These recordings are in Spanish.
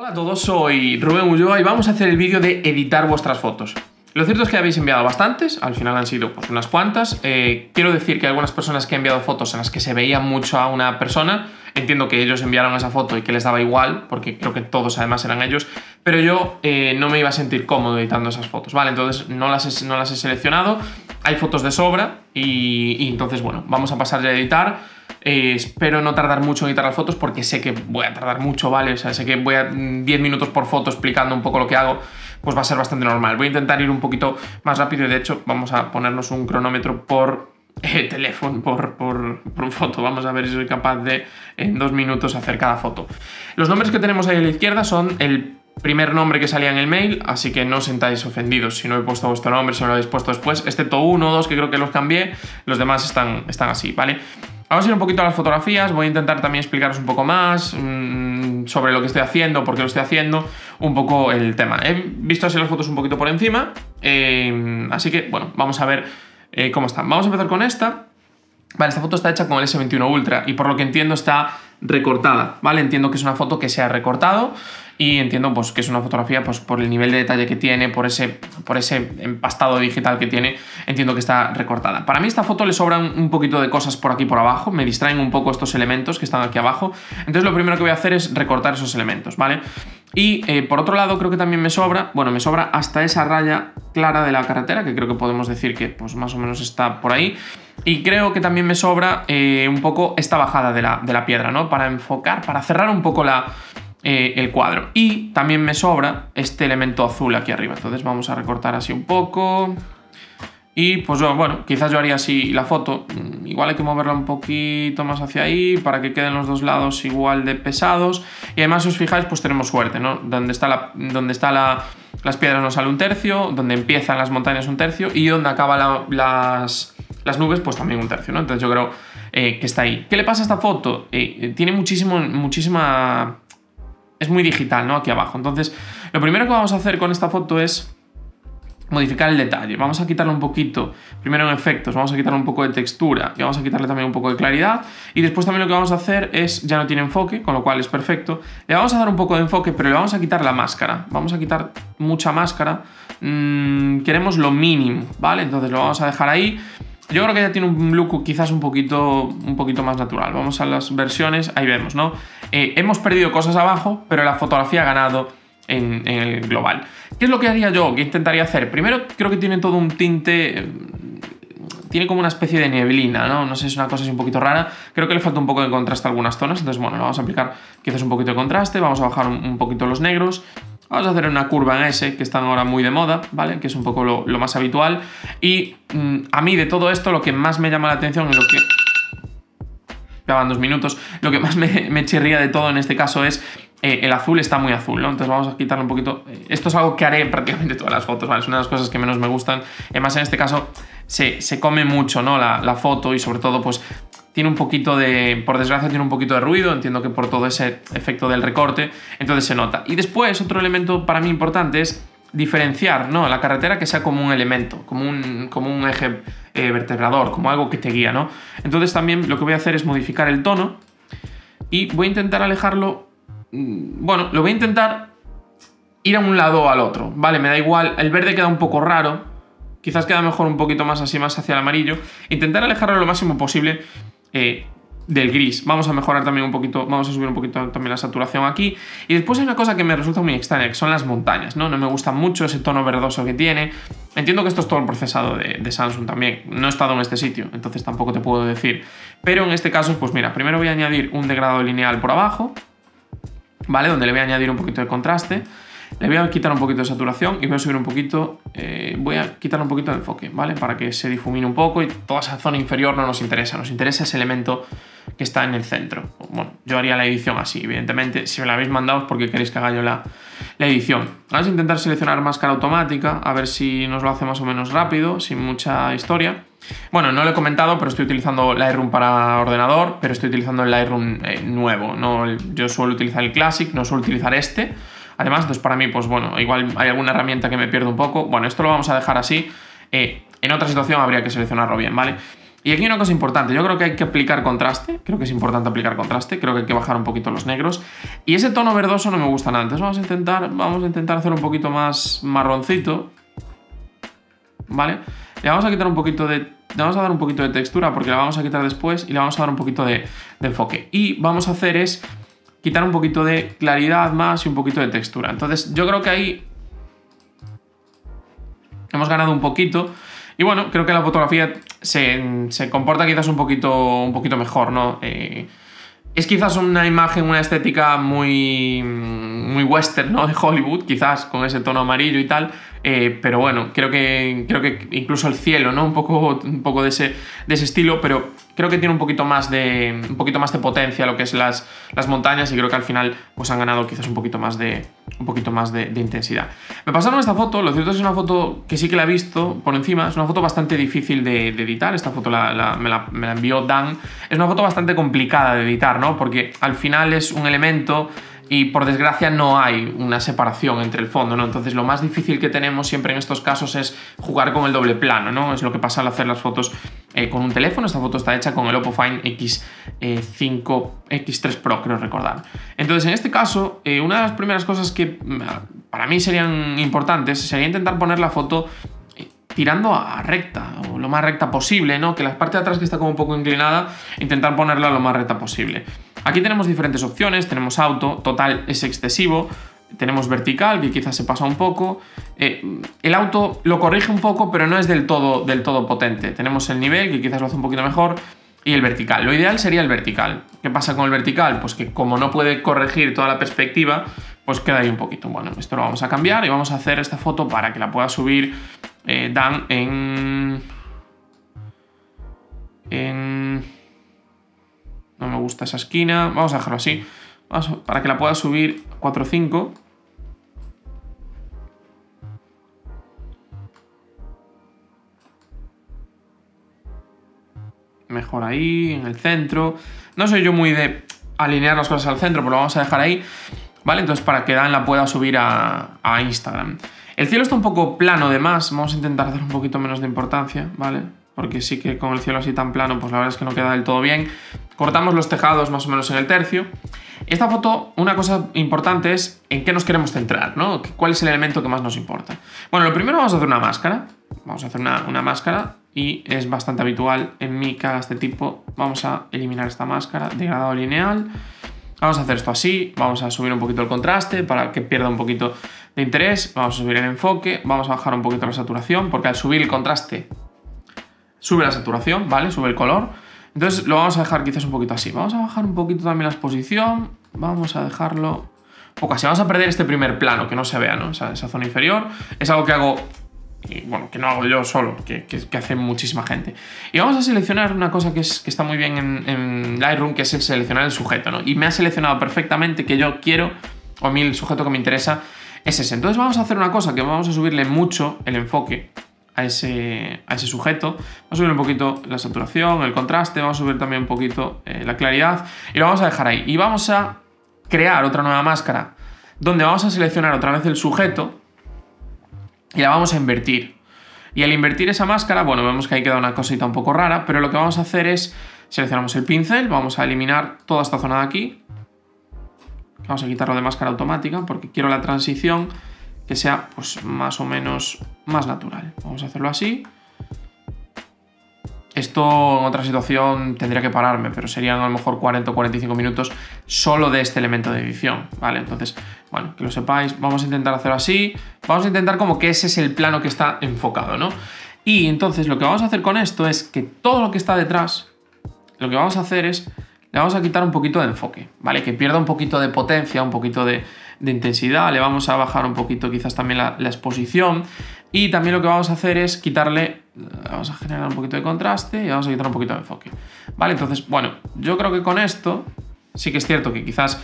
Hola a todos, soy Rubén Ulloa y vamos a hacer el vídeo de editar vuestras fotos. Lo cierto es que habéis enviado bastantes, al final han sido pues, unas cuantas. Eh, quiero decir que algunas personas que han enviado fotos en las que se veía mucho a una persona, entiendo que ellos enviaron esa foto y que les daba igual, porque creo que todos además eran ellos, pero yo eh, no me iba a sentir cómodo editando esas fotos, ¿vale? Entonces no las he, no las he seleccionado, hay fotos de sobra y, y entonces, bueno, vamos a pasar ya a editar. Eh, espero no tardar mucho en editar las fotos porque sé que voy a tardar mucho, ¿vale? O sea, sé que voy a 10 mm, minutos por foto explicando un poco lo que hago, pues va a ser bastante normal. Voy a intentar ir un poquito más rápido y de hecho vamos a ponernos un cronómetro por eh, teléfono, por, por, por, foto. Vamos a ver si soy capaz de en dos minutos hacer cada foto. Los nombres que tenemos ahí a la izquierda son el primer nombre que salía en el mail, así que no os sentáis ofendidos si no he puesto vuestro nombre, si no lo habéis puesto después, excepto uno o dos que creo que los cambié, los demás están, están así, ¿vale? Vamos a ir un poquito a las fotografías, voy a intentar también explicaros un poco más mmm, sobre lo que estoy haciendo, por qué lo estoy haciendo, un poco el tema. He visto así las fotos un poquito por encima, eh, así que bueno, vamos a ver eh, cómo están. Vamos a empezar con esta. Vale, esta foto está hecha con el S21 Ultra y por lo que entiendo está recortada, ¿vale? Entiendo que es una foto que se ha recortado y entiendo pues, que es una fotografía pues, por el nivel de detalle que tiene, por ese, por ese empastado digital que tiene, entiendo que está recortada. Para mí esta foto le sobran un poquito de cosas por aquí por abajo, me distraen un poco estos elementos que están aquí abajo, entonces lo primero que voy a hacer es recortar esos elementos, ¿vale? Y eh, por otro lado creo que también me sobra, bueno, me sobra hasta esa raya clara de la carretera, que creo que podemos decir que pues más o menos está por ahí. Y creo que también me sobra eh, un poco esta bajada de la, de la piedra, ¿no? Para enfocar, para cerrar un poco la, eh, el cuadro. Y también me sobra este elemento azul aquí arriba. Entonces vamos a recortar así un poco. Y pues bueno, quizás yo haría así la foto. Mm, igual hay que moverla un poquito más hacia ahí para que queden los dos lados igual de pesados. Y además, si os fijáis, pues tenemos suerte, ¿no? Donde está, la, está la, las piedras nos sale un tercio, donde empiezan las montañas un tercio y donde acaban las, las nubes, pues también un tercio, ¿no? Entonces yo creo eh, que está ahí. ¿Qué le pasa a esta foto? Eh, tiene muchísimo, muchísima es muy digital, ¿no? Aquí abajo. Entonces, lo primero que vamos a hacer con esta foto es modificar el detalle. Vamos a quitarle un poquito, primero en efectos, vamos a quitarle un poco de textura y vamos a quitarle también un poco de claridad. Y después también lo que vamos a hacer es, ya no tiene enfoque, con lo cual es perfecto. Le vamos a dar un poco de enfoque, pero le vamos a quitar la máscara. Vamos a quitar mucha máscara. Mm, queremos lo mínimo, ¿vale? Entonces lo vamos a dejar ahí. Yo creo que ya tiene un look quizás un poquito, un poquito más natural. Vamos a las versiones, ahí vemos, ¿no? Eh, hemos perdido cosas abajo, pero la fotografía ha ganado en, el global. ¿Qué es lo que haría yo? ¿Qué intentaría hacer? Primero, creo que tiene todo un tinte... Tiene como una especie de neblina, ¿no? No sé, es una cosa así un poquito rara. Creo que le falta un poco de contraste a algunas zonas. Entonces, bueno, vamos a aplicar quizás un poquito de contraste. Vamos a bajar un poquito los negros. Vamos a hacer una curva en S, que están ahora muy de moda, ¿vale? Que es un poco lo, lo más habitual. Y mmm, a mí de todo esto lo que más me llama la atención y lo que... Ya van dos minutos. Lo que más me, chirría de todo en este caso es eh, el azul está muy azul, ¿no? Entonces vamos a quitarle un poquito... Esto es algo que haré en prácticamente todas las fotos, ¿vale? Es una de las cosas que menos me gustan. Además, en este caso se, se come mucho, ¿no? La, la, foto y sobre todo, pues tiene un poquito de, por desgracia tiene un poquito de ruido, entiendo que por todo ese efecto del recorte, entonces se nota. Y después otro elemento para mí importante es diferenciar ¿no? la carretera que sea como un elemento, como un, como un eje eh, vertebrador, como algo que te guía, ¿no? Entonces también lo que voy a hacer es modificar el tono y voy a intentar alejarlo, mm, bueno, lo voy a intentar ir a un lado o al otro, ¿vale? Me da igual, el verde queda un poco raro, quizás queda mejor un poquito más así, más hacia el amarillo, intentar alejarlo lo máximo posible eh, del gris. Vamos a mejorar también un poquito, vamos a subir un poquito también la saturación aquí. Y después hay una cosa que me resulta muy extraña, que son las montañas, ¿no? No me gusta mucho ese tono verdoso que tiene. Entiendo que esto es todo el procesado de, de, Samsung también. No he estado en este sitio, entonces tampoco te puedo decir. Pero en este caso, pues mira, primero voy a añadir un degradado lineal por abajo, ¿vale? Donde le voy a añadir un poquito de contraste. Le voy a quitar un poquito de saturación y voy a subir un poquito, eh, voy a quitar un poquito de enfoque, ¿vale? Para que se difumine un poco y toda esa zona inferior no nos interesa, nos interesa ese elemento que está en el centro. Bueno, yo haría la edición así, evidentemente, si me la habéis mandado es porque queréis que haga yo la, la edición. Vamos a intentar seleccionar máscara automática, a ver si nos lo hace más o menos rápido, sin mucha historia. Bueno, no lo he comentado, pero estoy utilizando Lightroom para ordenador, pero estoy utilizando el Lightroom eh, nuevo. ¿no? Yo suelo utilizar el Classic, no suelo utilizar este. Además, entonces para mí, pues bueno, igual hay alguna herramienta que me pierdo un poco. Bueno, esto lo vamos a dejar así. Eh, en otra situación habría que seleccionarlo bien, ¿vale? Y aquí una cosa importante, yo creo que hay que aplicar contraste, creo que es importante aplicar contraste, creo que hay que bajar un poquito los negros. Y ese tono verdoso no me gusta nada, entonces vamos a intentar, vamos a intentar hacer un poquito más marroncito. ¿Vale? Le vamos a quitar un poquito de... Le vamos a dar un poquito de textura porque la vamos a quitar después y le vamos a dar un poquito de enfoque. Y vamos a hacer es quitar un poquito de claridad más y un poquito de textura. Entonces yo creo que ahí hemos ganado un poquito. Y bueno, creo que la fotografía se, comporta quizás un poquito, un poquito mejor, ¿no? Eh, es quizás una imagen, una estética muy, muy western, ¿no? De Hollywood, quizás con ese tono amarillo y tal. Eh, pero bueno, creo que, creo que incluso el cielo, ¿no? Un poco, un poco de, ese, de ese estilo, pero creo que tiene un poquito más de, un poquito más de potencia lo que es las, las montañas y creo que al final pues han ganado quizás un poquito más de, un poquito más de, intensidad. Me pasaron esta foto, lo cierto es que es una foto que sí que la he visto por encima, es una foto bastante difícil de, editar, esta foto me, la, me, la, envió Dan, es una foto bastante complicada de editar, ¿no? Porque al final es un elemento y por desgracia no hay una separación entre el fondo, ¿no? Entonces lo más difícil que tenemos siempre en estos casos es jugar con el doble plano, ¿no? Es lo que pasa al hacer las fotos eh, con un teléfono. Esta foto está hecha con el Oppo Find X5, X3 Pro, creo recordar. Entonces en este caso, eh, una de las primeras cosas que mm, para mí serían importantes sería intentar poner la foto eh, tirando a recta, o lo más recta posible, ¿no? Que la parte de atrás que está como un poco inclinada, intentar ponerla lo más recta posible. Aquí tenemos diferentes opciones, tenemos auto, total es excesivo, tenemos vertical, que quizás se pasa un poco. Eh, el auto lo corrige un poco, pero no es del todo, del todo potente. Tenemos el nivel, que quizás lo hace un poquito mejor, y el vertical. Lo ideal sería el vertical. ¿Qué pasa con el vertical? Pues que como no puede corregir toda la perspectiva, pues queda ahí un poquito. Bueno, esto lo vamos a cambiar y vamos a hacer esta foto para que la pueda subir eh, Dan en... En no me gusta esa esquina. Vamos a dejarlo así. para que la pueda subir 4 5. Mejor ahí, en el centro. No soy yo muy de alinear las cosas al centro, pero lo vamos a dejar ahí. ¿Vale? Entonces para que Dan la pueda subir a, a Instagram. El cielo está un poco plano de más. Vamos a intentar hacer un poquito menos de importancia, ¿vale? porque sí que con el cielo así tan plano, pues la verdad es que no queda del todo bien. Cortamos los tejados más o menos en el tercio. Esta foto, una cosa importante es en qué nos queremos centrar, ¿no? ¿Cuál es el elemento que más nos importa? Bueno, lo primero vamos a hacer una máscara. Vamos a hacer una, una máscara y es bastante habitual en mi cara de este tipo. Vamos a eliminar esta máscara, degradado lineal. Vamos a hacer esto así, vamos a subir un poquito el contraste para que pierda un poquito de interés, vamos a subir el enfoque, vamos a bajar un poquito la saturación, porque al subir el contraste sube la saturación, ¿vale? Sube el color. Entonces lo vamos a dejar quizás un poquito así. Vamos a bajar un poquito también la exposición. Vamos a dejarlo poco así. Vamos a perder este primer plano, que no se vea, ¿no? Esa, zona inferior. Es algo que hago, bueno, que no hago yo solo, que, hace muchísima gente. Y vamos a seleccionar una cosa que, es, que está muy bien en, en, Lightroom, que es el seleccionar el sujeto, ¿no? Y me ha seleccionado perfectamente que yo quiero, o a mí el sujeto que me interesa es ese. Entonces vamos a hacer una cosa, que vamos a subirle mucho el enfoque a ese, a ese sujeto. Vamos a subir un poquito la saturación, el contraste, vamos a subir también un poquito eh, la claridad y lo vamos a dejar ahí. Y vamos a crear otra nueva máscara donde vamos a seleccionar otra vez el sujeto y la vamos a invertir. Y al invertir esa máscara, bueno, vemos que ahí queda una cosita un poco rara, pero lo que vamos a hacer es seleccionamos el pincel, vamos a eliminar toda esta zona de aquí. Vamos a quitarlo de máscara automática porque quiero la transición que sea pues más o menos más natural. Vamos a hacerlo así. Esto en otra situación tendría que pararme, pero serían a lo mejor 40 o 45 minutos solo de este elemento de edición, ¿vale? Entonces, bueno, que lo sepáis, vamos a intentar hacerlo así. Vamos a intentar como que ese es el plano que está enfocado, ¿no? Y entonces lo que vamos a hacer con esto es que todo lo que está detrás, lo que vamos a hacer es, le vamos a quitar un poquito de enfoque, ¿vale? Que pierda un poquito de potencia, un poquito de, de intensidad, le vamos a bajar un poquito quizás también la, exposición y también lo que vamos a hacer es quitarle, vamos a generar un poquito de contraste y vamos a quitar un poquito de enfoque. Vale, entonces, bueno, yo creo que con esto sí que es cierto que quizás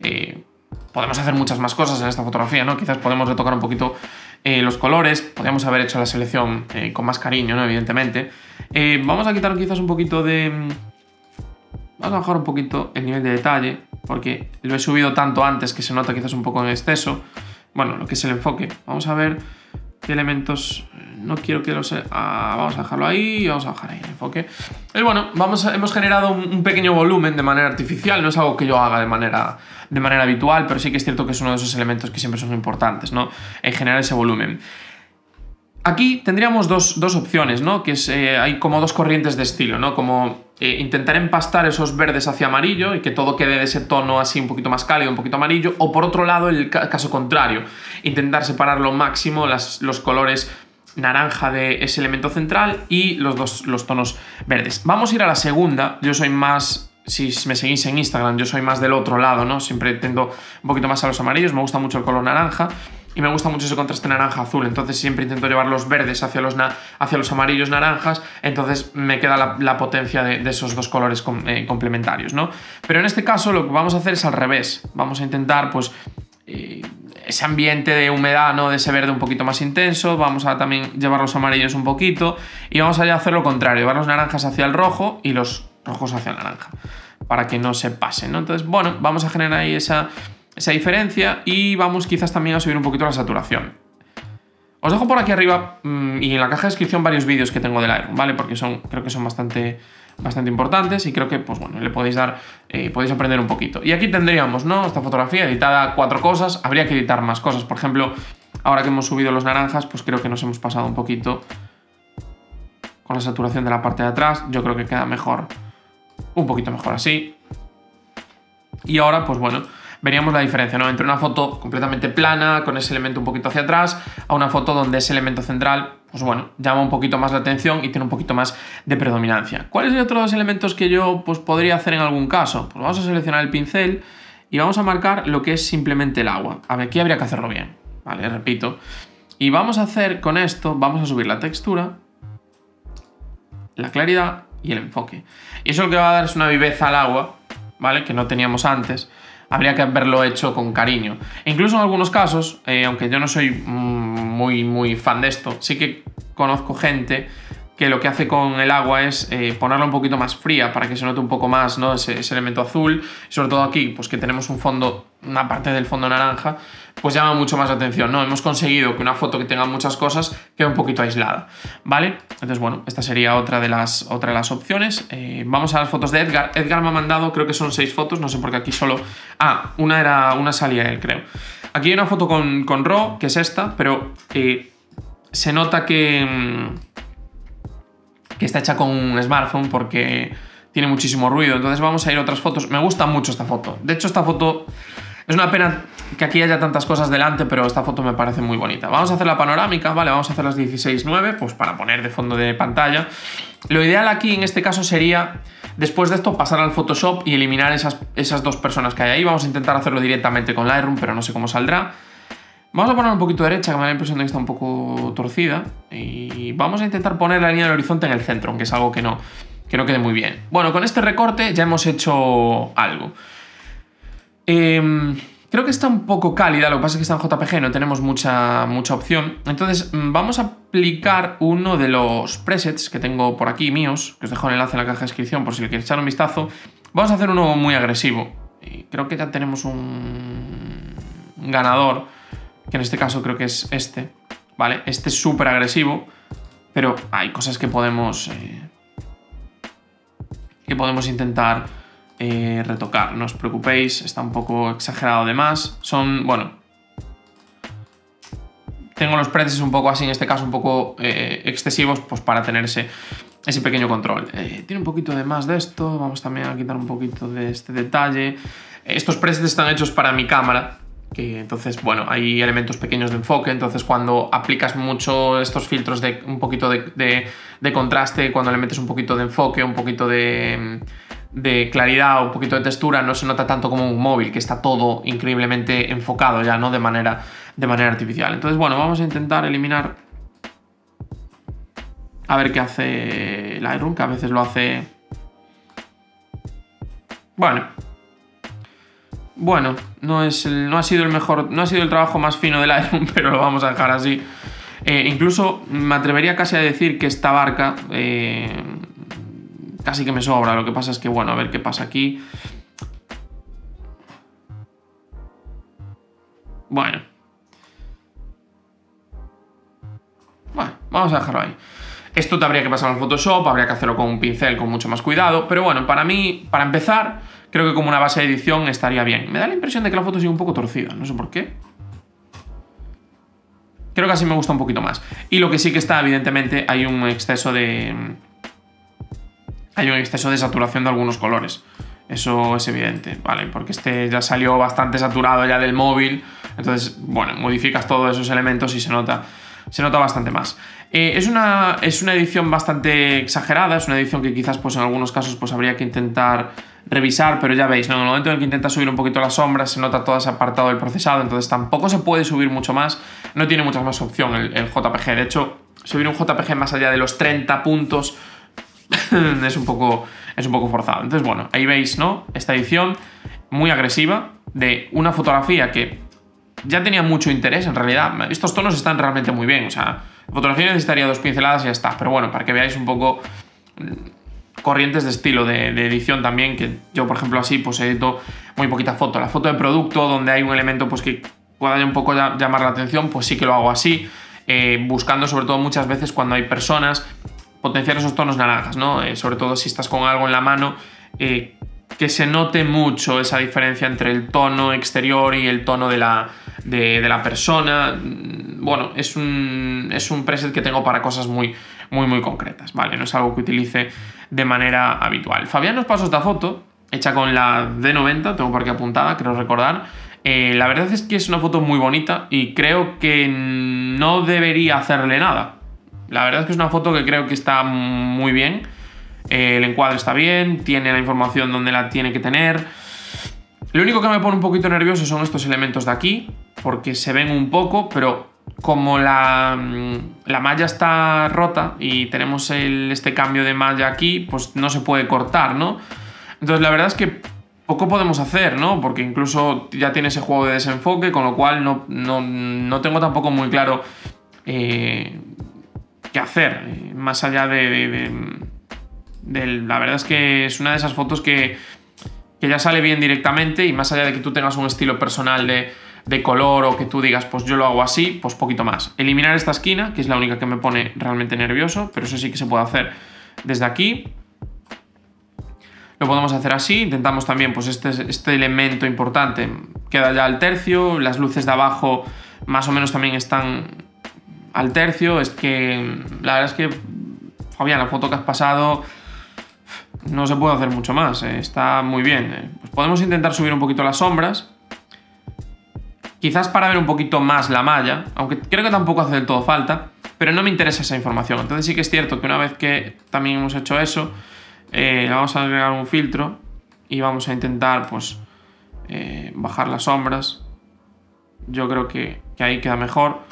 eh, podemos hacer muchas más cosas en esta fotografía, ¿no? Quizás podemos retocar un poquito eh, los colores, podríamos haber hecho la selección eh, con más cariño, ¿no? Evidentemente. vamos a quitar quizás un poquito de... Vamos a bajar un poquito el nivel de detalle porque lo he subido tanto antes que se nota quizás un poco en exceso. Bueno, lo que es el enfoque. Vamos a ver qué elementos no quiero que lo sea. Ah, vamos a dejarlo ahí y vamos a bajar ahí el enfoque. Es bueno, vamos hemos generado un, pequeño volumen de manera artificial, no es algo que yo haga de manera, de manera habitual, pero sí que es cierto que es uno de esos elementos que siempre son importantes, ¿no? En generar ese volumen. Aquí tendríamos dos, opciones, ¿no? Que eh, hay como dos corrientes de estilo, ¿no? Como eh, intentar empastar esos verdes hacia amarillo y que todo quede de ese tono así un poquito más cálido, un poquito amarillo, o por otro lado el caso contrario, intentar separar lo máximo los colores naranja de ese elemento central y los dos los tonos verdes. Vamos a ir a la segunda, yo soy más si me seguís en Instagram, yo soy más del otro lado, ¿no? Siempre tendo un poquito más a los amarillos, me gusta mucho el color naranja y me gusta mucho ese contraste naranja-azul, entonces siempre intento llevar los verdes hacia los, hacia los amarillos naranjas, entonces me queda la, potencia de, esos dos colores eh, complementarios, ¿no? Pero en este caso lo que vamos a hacer es al revés, vamos a intentar pues eh, ese ambiente de humedad, ¿no? De ese verde un poquito más intenso, vamos a también llevar los amarillos un poquito y vamos a hacer lo contrario, llevar los naranjas hacia el rojo y los rojos hacia el naranja, para que no se pasen, ¿no? Entonces, bueno, vamos a generar ahí esa esa diferencia y vamos quizás también a subir un poquito la saturación. Os dejo por aquí arriba mm, y en la caja de descripción varios vídeos que tengo del Lightroom, ¿vale? Porque son, creo que son bastante, bastante importantes y creo que, pues bueno, le podéis dar, eh, podéis aprender un poquito. Y aquí tendríamos, ¿no? Esta fotografía editada cuatro cosas, habría que editar más cosas. Por ejemplo, ahora que hemos subido los naranjas, pues creo que nos hemos pasado un poquito con la saturación de la parte de atrás. Yo creo que queda mejor, un poquito mejor así. Y ahora, pues bueno, veríamos la diferencia, ¿no? Entre una foto completamente plana, con ese elemento un poquito hacia atrás, a una foto donde ese elemento central, pues bueno, llama un poquito más la atención y tiene un poquito más de predominancia. ¿Cuáles son otros elementos que yo pues, podría hacer en algún caso? Pues vamos a seleccionar el pincel y vamos a marcar lo que es simplemente el agua. A ver, aquí habría que hacerlo bien, ¿vale? Repito. Y vamos a hacer con esto, vamos a subir la textura, la claridad y el enfoque. Y eso lo que va a dar es una viveza al agua, ¿vale? Que no teníamos antes habría que haberlo hecho con cariño. incluso en algunos casos, eh, aunque yo no soy mm, muy, muy fan de esto, sí que conozco gente que lo que hace con el agua es eh, ponerla un poquito más fría para que se note un poco más ¿no? ese, elemento azul. sobre todo aquí, pues que tenemos un fondo, una parte del fondo naranja, pues llama mucho más la atención. ¿no? Hemos conseguido que una foto que tenga muchas cosas quede un poquito aislada. ¿Vale? Entonces, bueno, esta sería otra de las, otra de las opciones. Eh, vamos a las fotos de Edgar. Edgar me ha mandado, creo que son seis fotos, no sé por qué aquí solo... Ah, una era una salía él, creo. Aquí hay una foto con, con Ro, que es esta, pero eh, se nota que... Mm, está hecha con un smartphone porque tiene muchísimo ruido. Entonces vamos a ir a otras fotos. Me gusta mucho esta foto. De hecho, esta foto es una pena que aquí haya tantas cosas delante, pero esta foto me parece muy bonita. Vamos a hacer la panorámica, ¿vale? Vamos a hacer las 16.9, pues para poner de fondo de pantalla. Lo ideal aquí, en este caso, sería, después de esto, pasar al Photoshop y eliminar esas, esas dos personas que hay ahí. Vamos a intentar hacerlo directamente con Lightroom, pero no sé cómo saldrá. Vamos a poner un poquito derecha, que me da la impresión de que está un poco torcida. Y vamos a intentar poner la línea del horizonte en el centro, aunque es algo que no, que no quede muy bien. Bueno, con este recorte ya hemos hecho algo. Em, creo que está un poco cálida, lo que pasa es que está en JPG, no tenemos mucha, mucha opción. Entonces mm, vamos a aplicar uno de los presets que tengo por aquí míos, que os dejo el enlace en la caja de descripción por si le queréis echar un vistazo. Vamos a hacer uno muy agresivo. Creo que ya tenemos un ganador que en este caso creo que es este, ¿vale? Este es súper agresivo, pero hay cosas que podemos... Eh, que podemos intentar eh, retocar, no os preocupéis, está un poco exagerado de más. Son, bueno... Tengo los precios un poco así, en este caso un poco eh, excesivos, pues para tener ese, ese pequeño control. tiene un poquito de más de esto, vamos también a quitar un poquito de este detalle. Estos presets están hechos para mi cámara, entonces, bueno, hay elementos pequeños de enfoque, entonces cuando aplicas mucho estos filtros de un poquito de, contraste, cuando le metes un poquito de enfoque, un poquito de, claridad, un poquito de textura, no se nota tanto como un móvil, que está todo increíblemente enfocado ya, ¿no? De manera, de manera artificial. Entonces, bueno, vamos a intentar eliminar... A ver qué hace Lightroom, que a veces lo hace... Bueno, bueno, no, es no ha sido el mejor, no ha sido el trabajo más fino del Lightroom, pero lo vamos a dejar así. Eh, incluso me atrevería casi a decir que esta barca eh, casi que me sobra. Lo que pasa es que, bueno, a ver qué pasa aquí. Bueno. Bueno, vamos a dejarlo ahí. Esto te habría que pasar en Photoshop, habría que hacerlo con un pincel con mucho más cuidado, pero bueno, para mí, para empezar, creo que como una base de edición estaría bien. Me da la impresión de que la foto sigue un poco torcida, no sé por qué. Creo que así me gusta un poquito más. Y lo que sí que está, evidentemente, hay un exceso de... Hay un exceso de saturación de algunos colores. Eso es evidente, ¿vale? Porque este ya salió bastante saturado ya del móvil. Entonces, bueno, modificas todos esos elementos y se nota, se nota bastante más. Eh, es, una, es una edición bastante exagerada, es una edición que quizás pues en algunos casos pues habría que intentar revisar, pero ya veis, ¿no? en el momento en el que intenta subir un poquito las sombras se nota todo ese apartado del procesado, entonces tampoco se puede subir mucho más, no tiene mucha más opción el, el JPG, de hecho subir un JPG más allá de los 30 puntos es, un poco, es un poco forzado. Entonces bueno, ahí veis ¿no? esta edición muy agresiva de una fotografía que ya tenía mucho interés en realidad, estos tonos están realmente muy bien, o sea fotografía necesitaría dos pinceladas y ya está. Pero bueno, para que veáis un poco mm, corrientes de estilo de, edición también, que yo por ejemplo así pues edito muy poquita foto. La foto de producto donde hay un elemento pues que pueda un poco llamar la atención, pues sí que lo hago así, eh, buscando sobre todo muchas veces cuando hay personas potenciar esos tonos naranjas, ¿no? Eh, sobre todo si estás con algo en la mano, eh, que se note mucho esa diferencia entre el tono exterior y el tono de la, de, la persona. Bueno, es un, es un preset que tengo para cosas muy, muy, muy concretas, ¿vale? No es algo que utilice de manera habitual. Fabián nos pasó esta foto, hecha con la D90, tengo por aquí apuntada, creo recordar. Eh, la verdad es que es una foto muy bonita y creo que no debería hacerle nada. La verdad es que es una foto que creo que está muy bien el encuadre está bien, tiene la información donde la tiene que tener. Lo único que me pone un poquito nervioso son estos elementos de aquí, porque se ven un poco, pero como la, mm, la malla está rota y tenemos este cambio de malla aquí, pues no se puede cortar, ¿no? Entonces la verdad es que poco podemos hacer, ¿no? Porque incluso ya tiene ese juego de desenfoque, con lo cual no, no, tengo tampoco muy claro eh, qué hacer, eh, más allá de la verdad es que es una de esas fotos que, ya sale bien directamente y más allá de que tú tengas un estilo personal de, color o que tú digas, pues yo lo hago así, pues poquito más. Eliminar esta esquina, que es la única que me pone realmente nervioso, pero eso sí que se puede hacer desde aquí. Lo podemos hacer así, intentamos también, pues este, este elemento importante queda ya al tercio, las luces de abajo más o menos también están al tercio, es que la verdad es que, Fabián, la foto que has pasado no se puede hacer mucho más, eh, está muy bien. Eh. Pues podemos intentar subir un poquito las sombras, quizás para ver un poquito más la malla, aunque creo que tampoco hace del todo falta, pero no me interesa esa información. Entonces sí que es cierto que una vez que también hemos hecho eso, eh, vamos a agregar un filtro y vamos a intentar pues bajar las sombras. Yo creo que, que ahí queda mejor.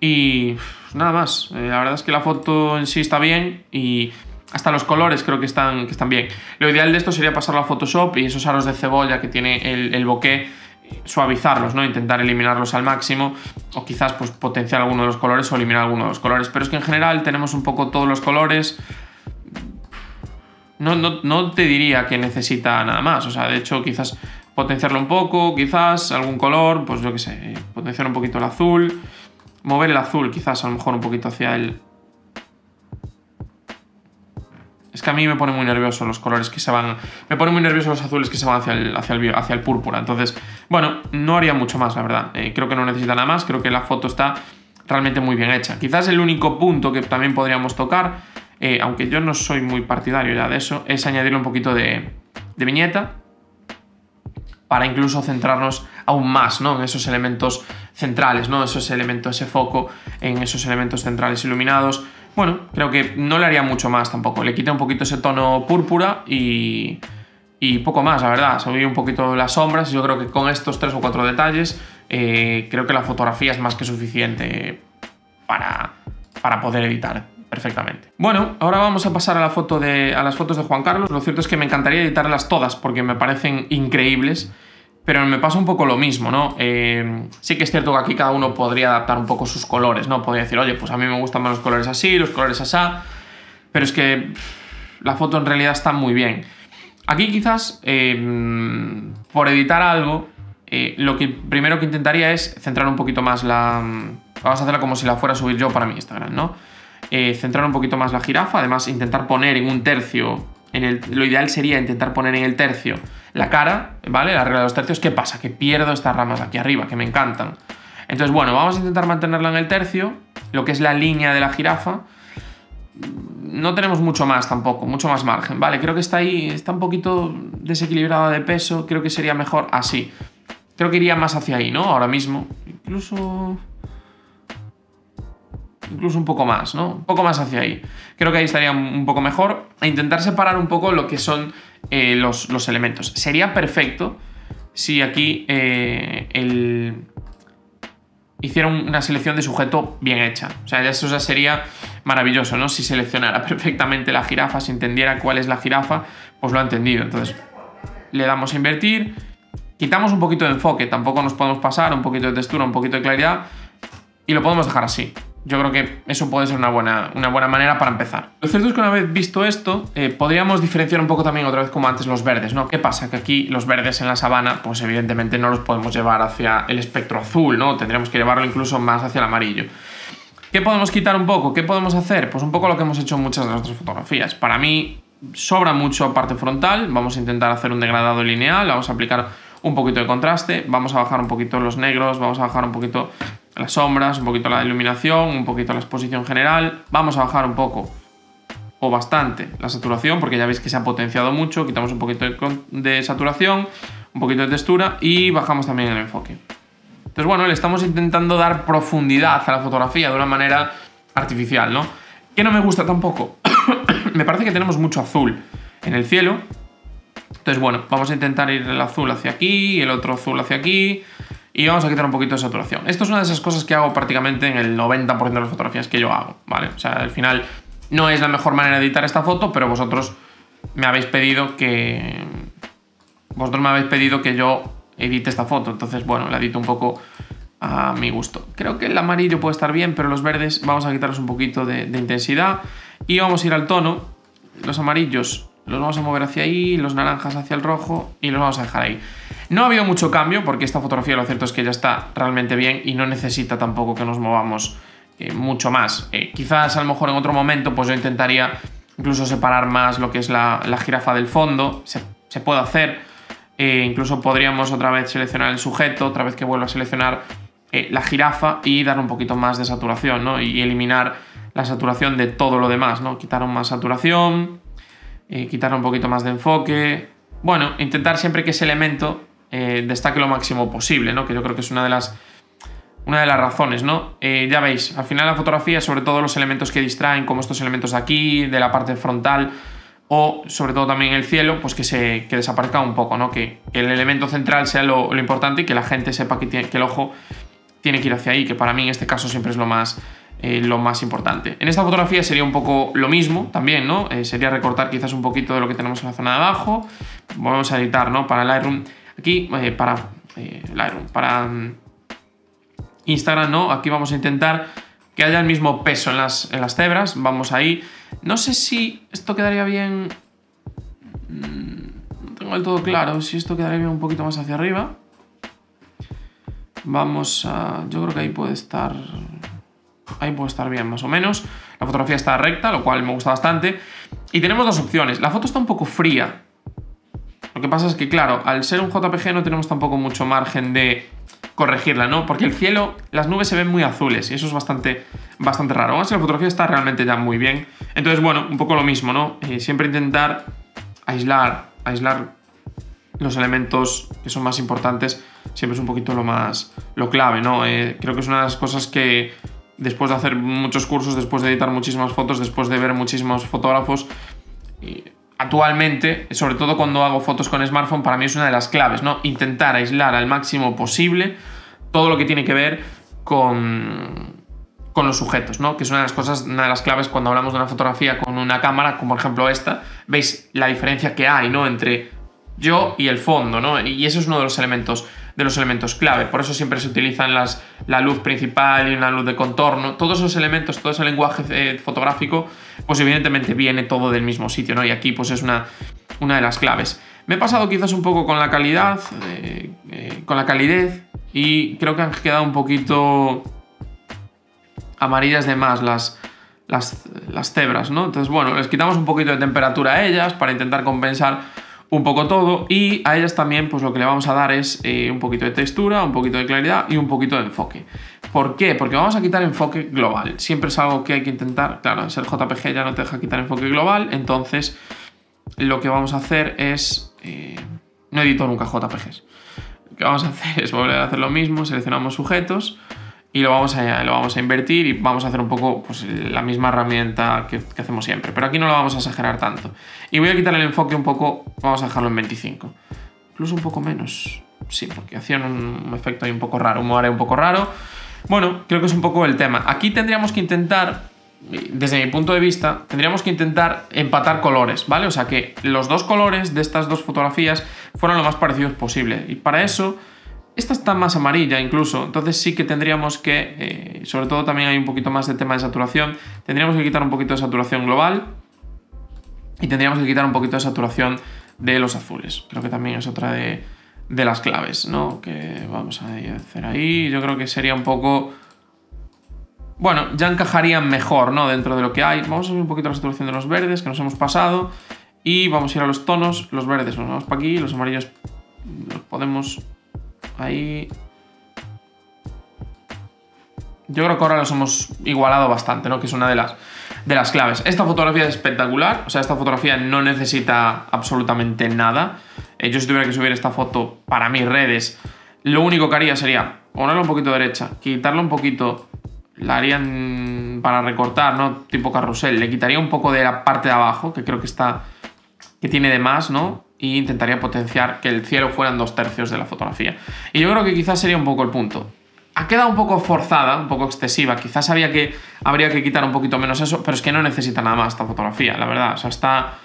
Y nada más, la verdad es que la foto en sí está bien y hasta los colores creo que están, que están bien. Lo ideal de esto sería pasarlo a Photoshop y esos aros de cebolla que tiene el, el suavizarlos, ¿no? Intentar eliminarlos al máximo o quizás pues, potenciar alguno de los colores o eliminar alguno de los colores. Pero es que en general tenemos un poco todos los colores. No, no, te diría que necesita nada más. O sea, de hecho, quizás potenciarlo un poco, quizás algún color, pues yo qué sé, potenciar un poquito el azul, mover el azul quizás a lo mejor un poquito hacia el, Es que a mí me pone muy nervioso los colores que se van... Me pone muy nervioso los azules que se van hacia el, hacia el, púrpura. Entonces, bueno, no haría mucho más, la verdad. Eh, creo que no necesita nada más. Creo que la foto está realmente muy bien hecha. Quizás el único punto que también podríamos tocar, eh, aunque yo no soy muy partidario ya de eso, es añadirle un poquito de, de viñeta para incluso centrarnos aún más ¿no? en esos elementos centrales, ¿no? esos elementos, ese foco en esos elementos centrales iluminados. Bueno, creo que no le haría mucho más tampoco. Le quita un poquito ese tono púrpura y, y poco más, la verdad. Subí un poquito las sombras y yo creo que con estos tres o cuatro detalles eh, creo que la fotografía es más que suficiente para, para poder editar perfectamente. Bueno, ahora vamos a pasar a, la foto de, a las fotos de Juan Carlos. Lo cierto es que me encantaría editarlas todas porque me parecen increíbles pero me pasa un poco lo mismo, ¿no? Eh, sí que es cierto que aquí cada uno podría adaptar un poco sus colores, ¿no? Podría decir, oye, pues a mí me gustan más los colores así, los colores así, pero es que la foto en realidad está muy bien. Aquí quizás, eh, por editar algo, eh, lo que primero que intentaría es centrar un poquito más la... Vamos a hacerla como si la fuera a subir yo para mi Instagram, ¿no? centrar un poquito más la jirafa, además intentar poner en un tercio, lo ideal sería intentar poner en el tercio la cara, ¿vale? La regla de los tercios, ¿qué pasa? Que pierdo estas ramas aquí arriba, que me encantan. Entonces, bueno, vamos a intentar mantenerla en el tercio, lo que es la línea de la jirafa. No tenemos mucho más tampoco, mucho más margen, ¿vale? Creo que está ahí, está un poquito desequilibrada de peso, creo que sería mejor así. Creo que iría más hacia ahí, ¿no? Ahora mismo. Incluso incluso un poco más, ¿no? Un poco más hacia ahí. Creo que ahí estaría un poco mejor. E intentar separar un poco lo que son eh, los, elementos. Sería perfecto si aquí eh, el... hiciera una selección de sujeto bien hecha. O sea, eso ya sería maravilloso, ¿no? Si seleccionara perfectamente la jirafa, si entendiera cuál es la jirafa, pues lo ha entendido. Entonces, le damos a invertir, quitamos un poquito de enfoque, tampoco nos podemos pasar, un poquito de textura, un poquito de claridad, y lo podemos dejar así. Yo creo que eso puede ser una buena, una buena manera para empezar. Lo cierto es que una vez visto esto, eh, podríamos diferenciar un poco también otra vez como antes los verdes, ¿no? ¿Qué pasa? Que aquí los verdes en la sabana, pues evidentemente no los podemos llevar hacia el espectro azul, ¿no? Tendríamos que llevarlo incluso más hacia el amarillo. ¿Qué podemos quitar un poco? ¿Qué podemos hacer? Pues un poco lo que hemos hecho en muchas de nuestras fotografías. Para mí sobra mucho parte frontal, vamos a intentar hacer un degradado lineal, vamos a aplicar un poquito de contraste, vamos a bajar un poquito los negros, vamos a bajar un poquito las sombras, un poquito la iluminación, un poquito la exposición general. Vamos a bajar un poco o bastante la saturación porque ya veis que se ha potenciado mucho. Quitamos un poquito de, saturación, un poquito de textura y bajamos también el enfoque. Entonces, bueno, le estamos intentando dar profundidad a la fotografía de una manera artificial, ¿no? Que no me gusta tampoco. me parece que tenemos mucho azul en el cielo. Entonces, bueno, vamos a intentar ir el azul hacia aquí, el otro azul hacia aquí y vamos a quitar un poquito de saturación. Esto es una de esas cosas que hago prácticamente en el 90% de las fotografías que yo hago, ¿vale? O sea, al final no es la mejor manera de editar esta foto, pero vosotros me habéis pedido que... Vosotros me habéis pedido que yo edite esta foto, entonces, bueno, la edito un poco a mi gusto. Creo que el amarillo puede estar bien, pero los verdes vamos a quitaros un poquito de, de intensidad y vamos a ir al tono. Los amarillos los vamos a mover hacia ahí, los naranjas hacia el rojo y los vamos a dejar ahí. No ha habido mucho cambio porque esta fotografía lo cierto es que ya está realmente bien y no necesita tampoco que nos movamos eh, mucho más. Eh, quizás a lo mejor en otro momento pues yo intentaría incluso separar más lo que es la, jirafa del fondo, se, puede hacer. Eh, incluso podríamos otra vez seleccionar el sujeto, otra vez que vuelva a seleccionar la jirafa y dar un poquito más de saturación ¿no? y eliminar la saturación de todo lo demás, ¿no? quitar más saturación, eh, quitar un poquito más de enfoque. Bueno, intentar siempre que ese elemento eh, destaque lo máximo posible, ¿no? Que yo creo que es una de las, una de las razones, ¿no? Eh, ya veis, al final la fotografía, sobre todo los elementos que distraen, como estos elementos de aquí, de la parte frontal, o sobre todo también el cielo, pues que, se, que desaparezca un poco, ¿no? Que, el elemento central sea lo, importante y que la gente sepa que, que el ojo tiene que ir hacia ahí, que para mí en este caso siempre es lo más, eh, lo más importante. En esta fotografía sería un poco lo mismo también, ¿no? Eh, sería recortar quizás un poquito de lo que tenemos en la zona de abajo. Vamos a editar, ¿no? Para Lightroom, aquí, eh, para Lightroom, para mm, Instagram, ¿no? Aquí vamos a intentar que haya el mismo peso en las, en las cebras. Vamos ahí. No sé si esto quedaría bien... Mm, no tengo del todo claro si esto quedaría bien un poquito más hacia arriba. Vamos a... Yo creo que ahí puede estar ahí puede estar bien más o menos. La fotografía está recta, lo cual me gusta bastante. Y tenemos dos opciones. La foto está un poco fría. Lo que pasa es que, claro, al ser un JPG no tenemos tampoco mucho margen de corregirla, ¿no? Porque el cielo, las nubes se ven muy azules y eso es bastante, bastante raro. Así, la fotografía está realmente ya muy bien. Entonces, bueno, un poco lo mismo, ¿no? Eh, siempre intentar aislar, aislar los elementos que son más importantes siempre es un poquito lo más lo clave, ¿no? Eh, creo que es una de las cosas que después de hacer muchos cursos, después de editar muchísimas fotos, después de ver muchísimos fotógrafos, actualmente, sobre todo cuando hago fotos con smartphone, para mí es una de las claves, ¿no? Intentar aislar al máximo posible todo lo que tiene que ver con, con los sujetos, ¿no? Que es una de las cosas, una de las claves cuando hablamos de una fotografía con una cámara, como por ejemplo esta, veis la diferencia que hay, ¿no? Entre yo y el fondo, ¿no? Y eso es uno de los elementos de los elementos clave. Por eso siempre se utilizan las, la luz principal y una luz de contorno. Todos esos elementos, todo ese lenguaje eh, fotográfico, pues evidentemente viene todo del mismo sitio, ¿no? Y aquí pues es una, una de las claves. Me he pasado quizás un poco con la calidad, eh, eh, con la calidez, y creo que han quedado un poquito amarillas de más las, las, las cebras, ¿no? Entonces, bueno, les quitamos un poquito de temperatura a ellas para intentar compensar un poco todo y a ellas también pues lo que le vamos a dar es eh, un poquito de textura, un poquito de claridad y un poquito de enfoque. ¿Por qué? Porque vamos a quitar enfoque global. Siempre es algo que hay que intentar, claro, ser JPG ya no te deja quitar enfoque global, entonces lo que vamos a hacer es... Eh, no edito nunca JPGs. Lo que vamos a hacer es volver a hacer lo mismo, seleccionamos sujetos, y lo vamos a, lo vamos a invertir y vamos a hacer un poco pues, la misma herramienta que, hacemos siempre. Pero aquí no lo vamos a exagerar tanto. Y voy a quitar el enfoque un poco, vamos a dejarlo en 25. Incluso un poco menos. Sí, porque hacían un, efecto ahí un poco raro, un moare un poco raro. Bueno, creo que es un poco el tema. Aquí tendríamos que intentar, desde mi punto de vista, tendríamos que intentar empatar colores, ¿vale? O sea, que los dos colores de estas dos fotografías fueran lo más parecidos posible. Y para eso esta está más amarilla incluso, entonces sí que tendríamos que, eh, sobre todo también hay un poquito más de tema de saturación, tendríamos que quitar un poquito de saturación global y tendríamos que quitar un poquito de saturación de los azules. Creo que también es otra de, las claves, ¿no? Que vamos a hacer ahí, yo creo que sería un poco... Bueno, ya encajarían mejor, ¿no? Dentro de lo que hay. Vamos a subir un poquito la saturación de los verdes, que nos hemos pasado. Y vamos a ir a los tonos. Los verdes nos vamos para aquí, los amarillos los podemos Ahí... Yo creo que ahora los hemos igualado bastante, ¿no? Que es una de las, de las claves. Esta fotografía es espectacular, o sea, esta fotografía no necesita absolutamente nada. Eh, yo si tuviera que subir esta foto para mis redes, lo único que haría sería ponerla un poquito derecha, quitarla un poquito, la harían para recortar, ¿no? Tipo carrusel, le quitaría un poco de la parte de abajo, que creo que está, que tiene de más, ¿no? Y intentaría potenciar que el cielo fueran dos tercios de la fotografía. Y yo creo que quizás sería un poco el punto. Ha quedado un poco forzada, un poco excesiva. Quizás habría que, habría que quitar un poquito menos eso, pero es que no necesita nada más esta fotografía, la verdad. O sea, está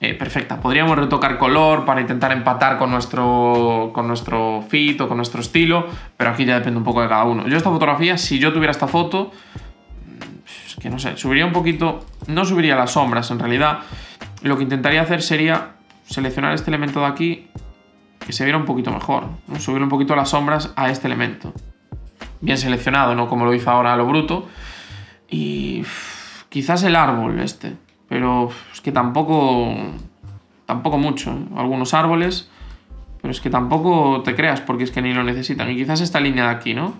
eh, perfecta. Podríamos retocar color para intentar empatar con nuestro, con nuestro fit o con nuestro estilo, pero aquí ya depende un poco de cada uno. Yo esta fotografía, si yo tuviera esta foto, es que no sé, subiría un poquito, no subiría las sombras en realidad. Lo que intentaría hacer sería seleccionar este elemento de aquí que se viera un poquito mejor, subir un poquito las sombras a este elemento. Bien seleccionado, no como lo hizo ahora a lo bruto. Y quizás el árbol este, pero es que tampoco, tampoco mucho. ¿eh? Algunos árboles, pero es que tampoco te creas porque es que ni lo necesitan. Y quizás esta línea de aquí, ¿no?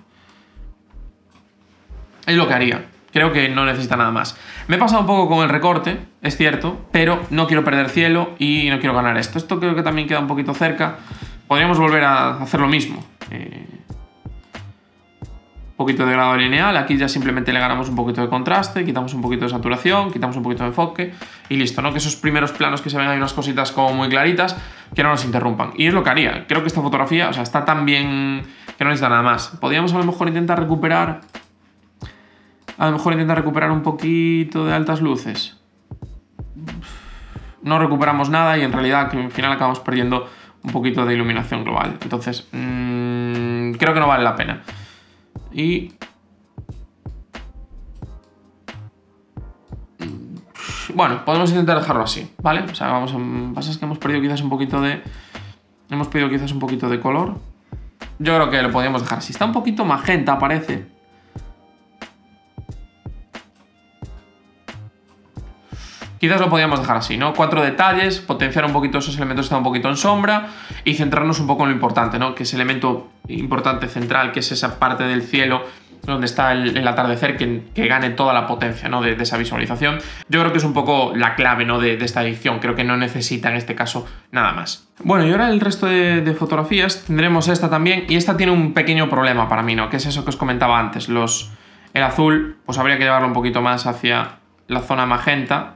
Es lo que haría. Creo que no necesita nada más. Me he pasado un poco con el recorte, es cierto, pero no quiero perder cielo y no quiero ganar esto. Esto creo que también queda un poquito cerca. Podríamos volver a hacer lo mismo. Eh, un poquito de grado lineal, aquí ya simplemente le ganamos un poquito de contraste, quitamos un poquito de saturación, quitamos un poquito de enfoque y listo, ¿no? Que esos primeros planos que se ven hay unas cositas como muy claritas que no nos interrumpan. Y es lo que haría. Creo que esta fotografía, o sea, está tan bien que no necesita nada más. Podríamos a lo mejor intentar recuperar a lo mejor intenta recuperar un poquito de altas luces. No recuperamos nada y en realidad al final acabamos perdiendo un poquito de iluminación global. Entonces, mmm, creo que no vale la pena. Y... Bueno, podemos intentar dejarlo así, ¿vale? O sea, vamos a... Pasa es que hemos perdido quizás un poquito de... Hemos perdido quizás un poquito de color. Yo creo que lo podríamos dejar así. Está un poquito magenta, parece. Quizás lo podríamos dejar así, ¿no? Cuatro detalles, potenciar un poquito esos elementos que están un poquito en sombra y centrarnos un poco en lo importante, ¿no? Que ese elemento importante central, que es esa parte del cielo donde está el, atardecer, que, que, gane toda la potencia ¿no? de, esa visualización. Yo creo que es un poco la clave ¿no? de, esta edición, creo que no necesita en este caso nada más. Bueno, y ahora el resto de, fotografías, tendremos esta también, y esta tiene un pequeño problema para mí, ¿no? Que es eso que os comentaba antes, los, el azul, pues habría que llevarlo un poquito más hacia la zona magenta,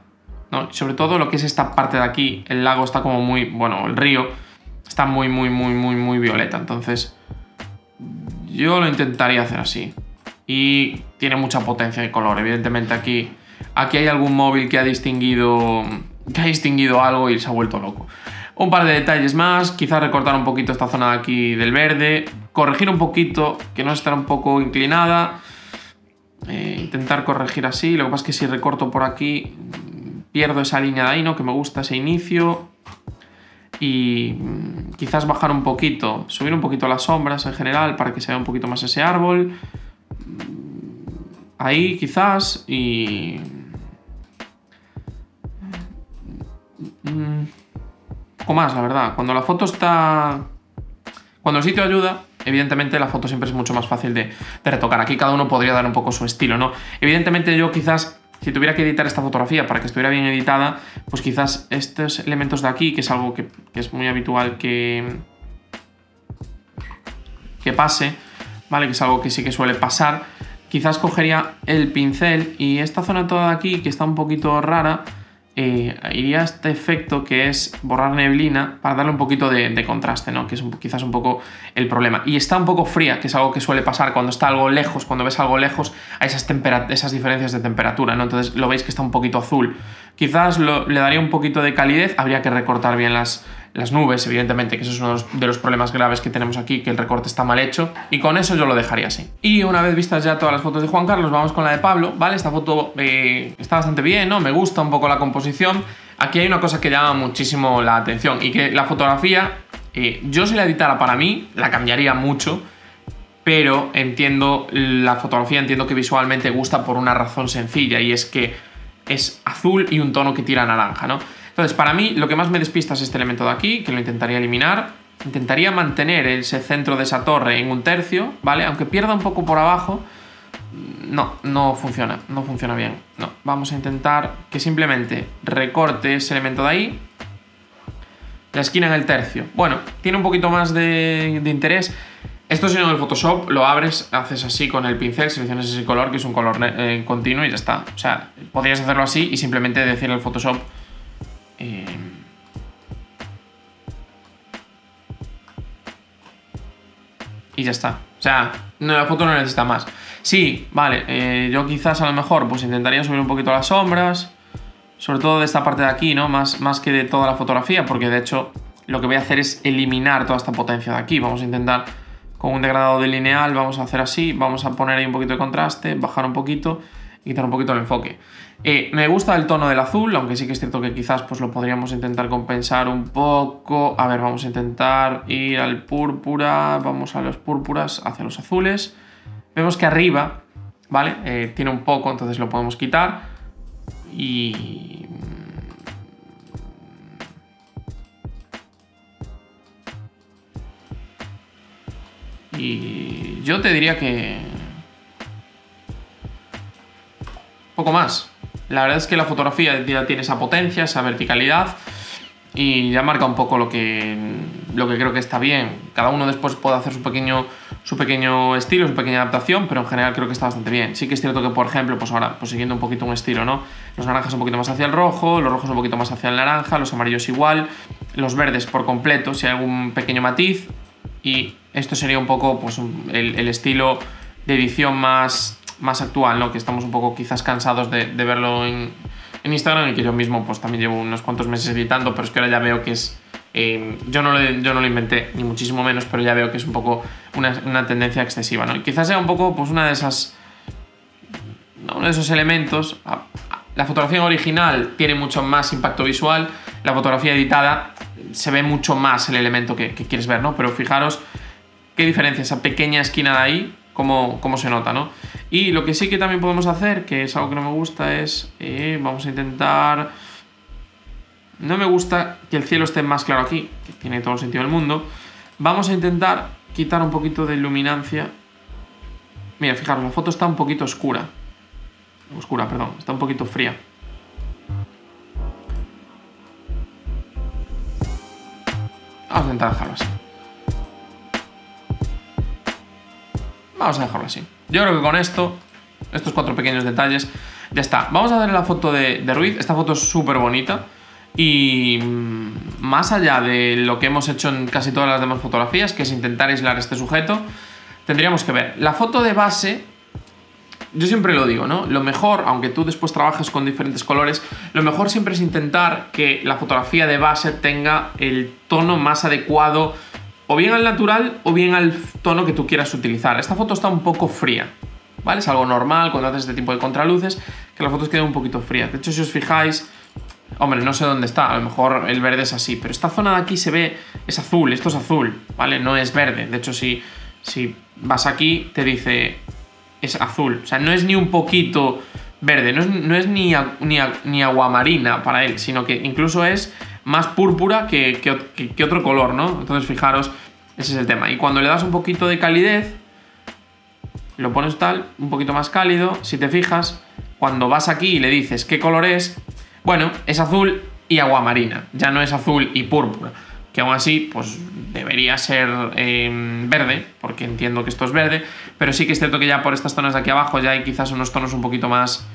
sobre todo lo que es esta parte de aquí, el lago está como muy, bueno, el río está muy, muy, muy, muy, muy violeta. Entonces, yo lo intentaría hacer así. Y tiene mucha potencia de color. Evidentemente aquí, aquí hay algún móvil que ha distinguido, que ha distinguido algo y se ha vuelto loco. Un par de detalles más, quizás recortar un poquito esta zona de aquí del verde, corregir un poquito, que no esté un poco inclinada, eh, intentar corregir así, lo que pasa es que si recorto por aquí pierdo esa línea de Aino, que me gusta ese inicio. Y mm, quizás bajar un poquito, subir un poquito las sombras en general para que se vea un poquito más ese árbol. Mm, ahí quizás y... Un poco más, la verdad. Cuando la foto está... Cuando el sitio ayuda, evidentemente la foto siempre es mucho más fácil de, de retocar. Aquí cada uno podría dar un poco su estilo, ¿no? Evidentemente yo quizás si tuviera que editar esta fotografía para que estuviera bien editada, pues quizás estos elementos de aquí, que es algo que, es muy habitual que, que pase, ¿vale? Que es algo que sí que suele pasar, quizás cogería el pincel y esta zona toda de aquí, que está un poquito rara, eh, iría este efecto que es borrar neblina para darle un poquito de, contraste, ¿no? que es quizás un poco el problema. Y está un poco fría, que es algo que suele pasar cuando está algo lejos, cuando ves algo lejos, hay esas, esas diferencias de temperatura, ¿no? entonces lo veis que está un poquito azul. Quizás le daría un poquito de calidez, habría que recortar bien las, las nubes, evidentemente, que eso es uno de los problemas graves que tenemos aquí, que el recorte está mal hecho, y con eso yo lo dejaría así. Y una vez vistas ya todas las fotos de Juan Carlos, vamos con la de Pablo, ¿vale? Esta foto eh, está bastante bien, ¿no? Me gusta un poco la composición. Aquí hay una cosa que llama muchísimo la atención, y que la fotografía, eh, yo si la editara para mí, la cambiaría mucho, pero entiendo la fotografía, entiendo que visualmente gusta por una razón sencilla, y es que es azul y un tono que tira naranja, ¿no? Entonces, para mí, lo que más me despista es este elemento de aquí, que lo intentaría eliminar. Intentaría mantener ese centro de esa torre en un tercio, ¿vale? Aunque pierda un poco por abajo, no, no funciona, no funciona bien. No, vamos a intentar que simplemente recorte ese elemento de ahí. La esquina en el tercio. Bueno, tiene un poquito más de, interés. Esto si no el Photoshop, lo abres, haces así con el pincel, seleccionas ese color, que es un color eh, continuo y ya está. O sea, podrías hacerlo así y simplemente decirle al Photoshop eh, y ya está. O sea, la foto no necesita más. Sí, vale, eh, yo quizás a lo mejor pues intentaría subir un poquito las sombras, sobre todo de esta parte de aquí, ¿no? Más, más que de toda la fotografía, porque de hecho lo que voy a hacer es eliminar toda esta potencia de aquí. Vamos a intentar con un degradado de lineal, vamos a hacer así, vamos a poner ahí un poquito de contraste, bajar un poquito quitar un poquito el enfoque. Eh, me gusta el tono del azul, aunque sí que es cierto que quizás pues, lo podríamos intentar compensar un poco. A ver, vamos a intentar ir al púrpura, vamos a los púrpuras, hacia los azules. Vemos que arriba, ¿vale? Eh, tiene un poco, entonces lo podemos quitar. Y... Y yo te diría que... Poco más. La verdad es que la fotografía ya tiene esa potencia, esa verticalidad y ya marca un poco lo que, lo que creo que está bien. Cada uno después puede hacer su pequeño, su pequeño estilo, su pequeña adaptación, pero en general creo que está bastante bien. Sí que es cierto que, por ejemplo, pues ahora, pues siguiendo un poquito un estilo, ¿no? Los naranjas un poquito más hacia el rojo, los rojos un poquito más hacia el naranja, los amarillos igual, los verdes por completo, si hay algún pequeño matiz, y esto sería un poco pues, el, el estilo de edición más más actual, ¿no? Que estamos un poco quizás cansados de, verlo en, Instagram y que yo mismo pues también llevo unos cuantos meses editando, pero es que ahora ya veo que es... Eh, yo, no lo, yo no lo inventé, ni muchísimo menos, pero ya veo que es un poco una, tendencia excesiva, ¿no? Y quizás sea un poco pues una de esas... Uno de esos elementos... La fotografía original tiene mucho más impacto visual, la fotografía editada se ve mucho más el elemento que, que quieres ver, ¿no? Pero fijaros qué diferencia esa pequeña esquina de ahí cómo, se nota, ¿no? Y lo que sí que también podemos hacer, que es algo que no me gusta, es, eh, vamos a intentar... No me gusta que el cielo esté más claro aquí, que tiene todo el sentido del mundo. Vamos a intentar quitar un poquito de iluminancia. Mira, fijaros, la foto está un poquito oscura. Oscura, perdón, está un poquito fría. Vamos a intentar dejarlo así. Vamos a dejarlo así. Yo creo que con esto, estos cuatro pequeños detalles, ya está. Vamos a ver la foto de, Ruiz. Esta foto es súper bonita. Y mm, más allá de lo que hemos hecho en casi todas las demás fotografías, que es intentar aislar este sujeto, tendríamos que ver. La foto de base, yo siempre lo digo, ¿no? Lo mejor, aunque tú después trabajes con diferentes colores, lo mejor siempre es intentar que la fotografía de base tenga el tono más adecuado o bien al natural o bien al tono que tú quieras utilizar. Esta foto está un poco fría, ¿vale? Es algo normal cuando haces este tipo de contraluces, que las fotos queden un poquito frías. De hecho, si os fijáis, hombre, no sé dónde está, a lo mejor el verde es así, pero esta zona de aquí se ve, es azul, esto es azul, ¿vale? No es verde. De hecho, si, si vas aquí, te dice, es azul. O sea, no es ni un poquito verde, no es, ni, ni, ni aguamarina para él, sino que incluso es más púrpura que, que, otro color, ¿no? Entonces fijaros, ese es el tema. Y cuando le das un poquito de calidez, lo pones tal, un poquito más cálido, si te fijas, cuando vas aquí y le dices qué color es, bueno, es azul y agua marina, ya no es azul y púrpura, que aún así, pues debería ser em, verde, porque entiendo que esto es verde, pero sí que es cierto que ya por estas zonas de aquí abajo ya hay quizás unos tonos un poquito más,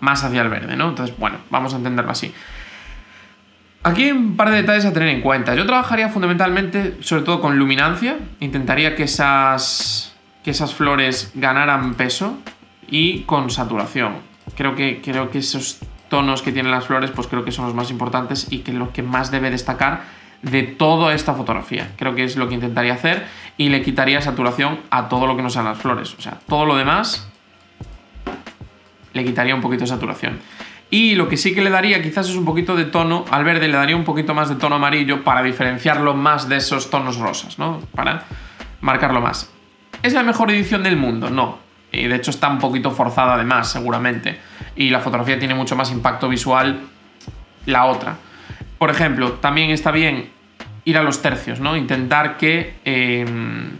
más hacia el verde, ¿no? Entonces, bueno, vamos a entenderlo así. Aquí hay un par de detalles a tener en cuenta. Yo trabajaría fundamentalmente, sobre todo con luminancia. Intentaría que esas, que esas flores ganaran peso y con saturación. Creo que, creo que esos tonos que tienen las flores, pues creo que son los más importantes y que lo que más debe destacar de toda esta fotografía. Creo que es lo que intentaría hacer y le quitaría saturación a todo lo que no sean las flores. O sea, todo lo demás le quitaría un poquito de saturación. Y lo que sí que le daría quizás es un poquito de tono al verde, le daría un poquito más de tono amarillo para diferenciarlo más de esos tonos rosas, ¿no? Para marcarlo más. ¿Es la mejor edición del mundo? No. Y de hecho está un poquito forzada además, seguramente. Y la fotografía tiene mucho más impacto visual la otra. Por ejemplo, también está bien ir a los tercios, ¿no? Intentar que, em,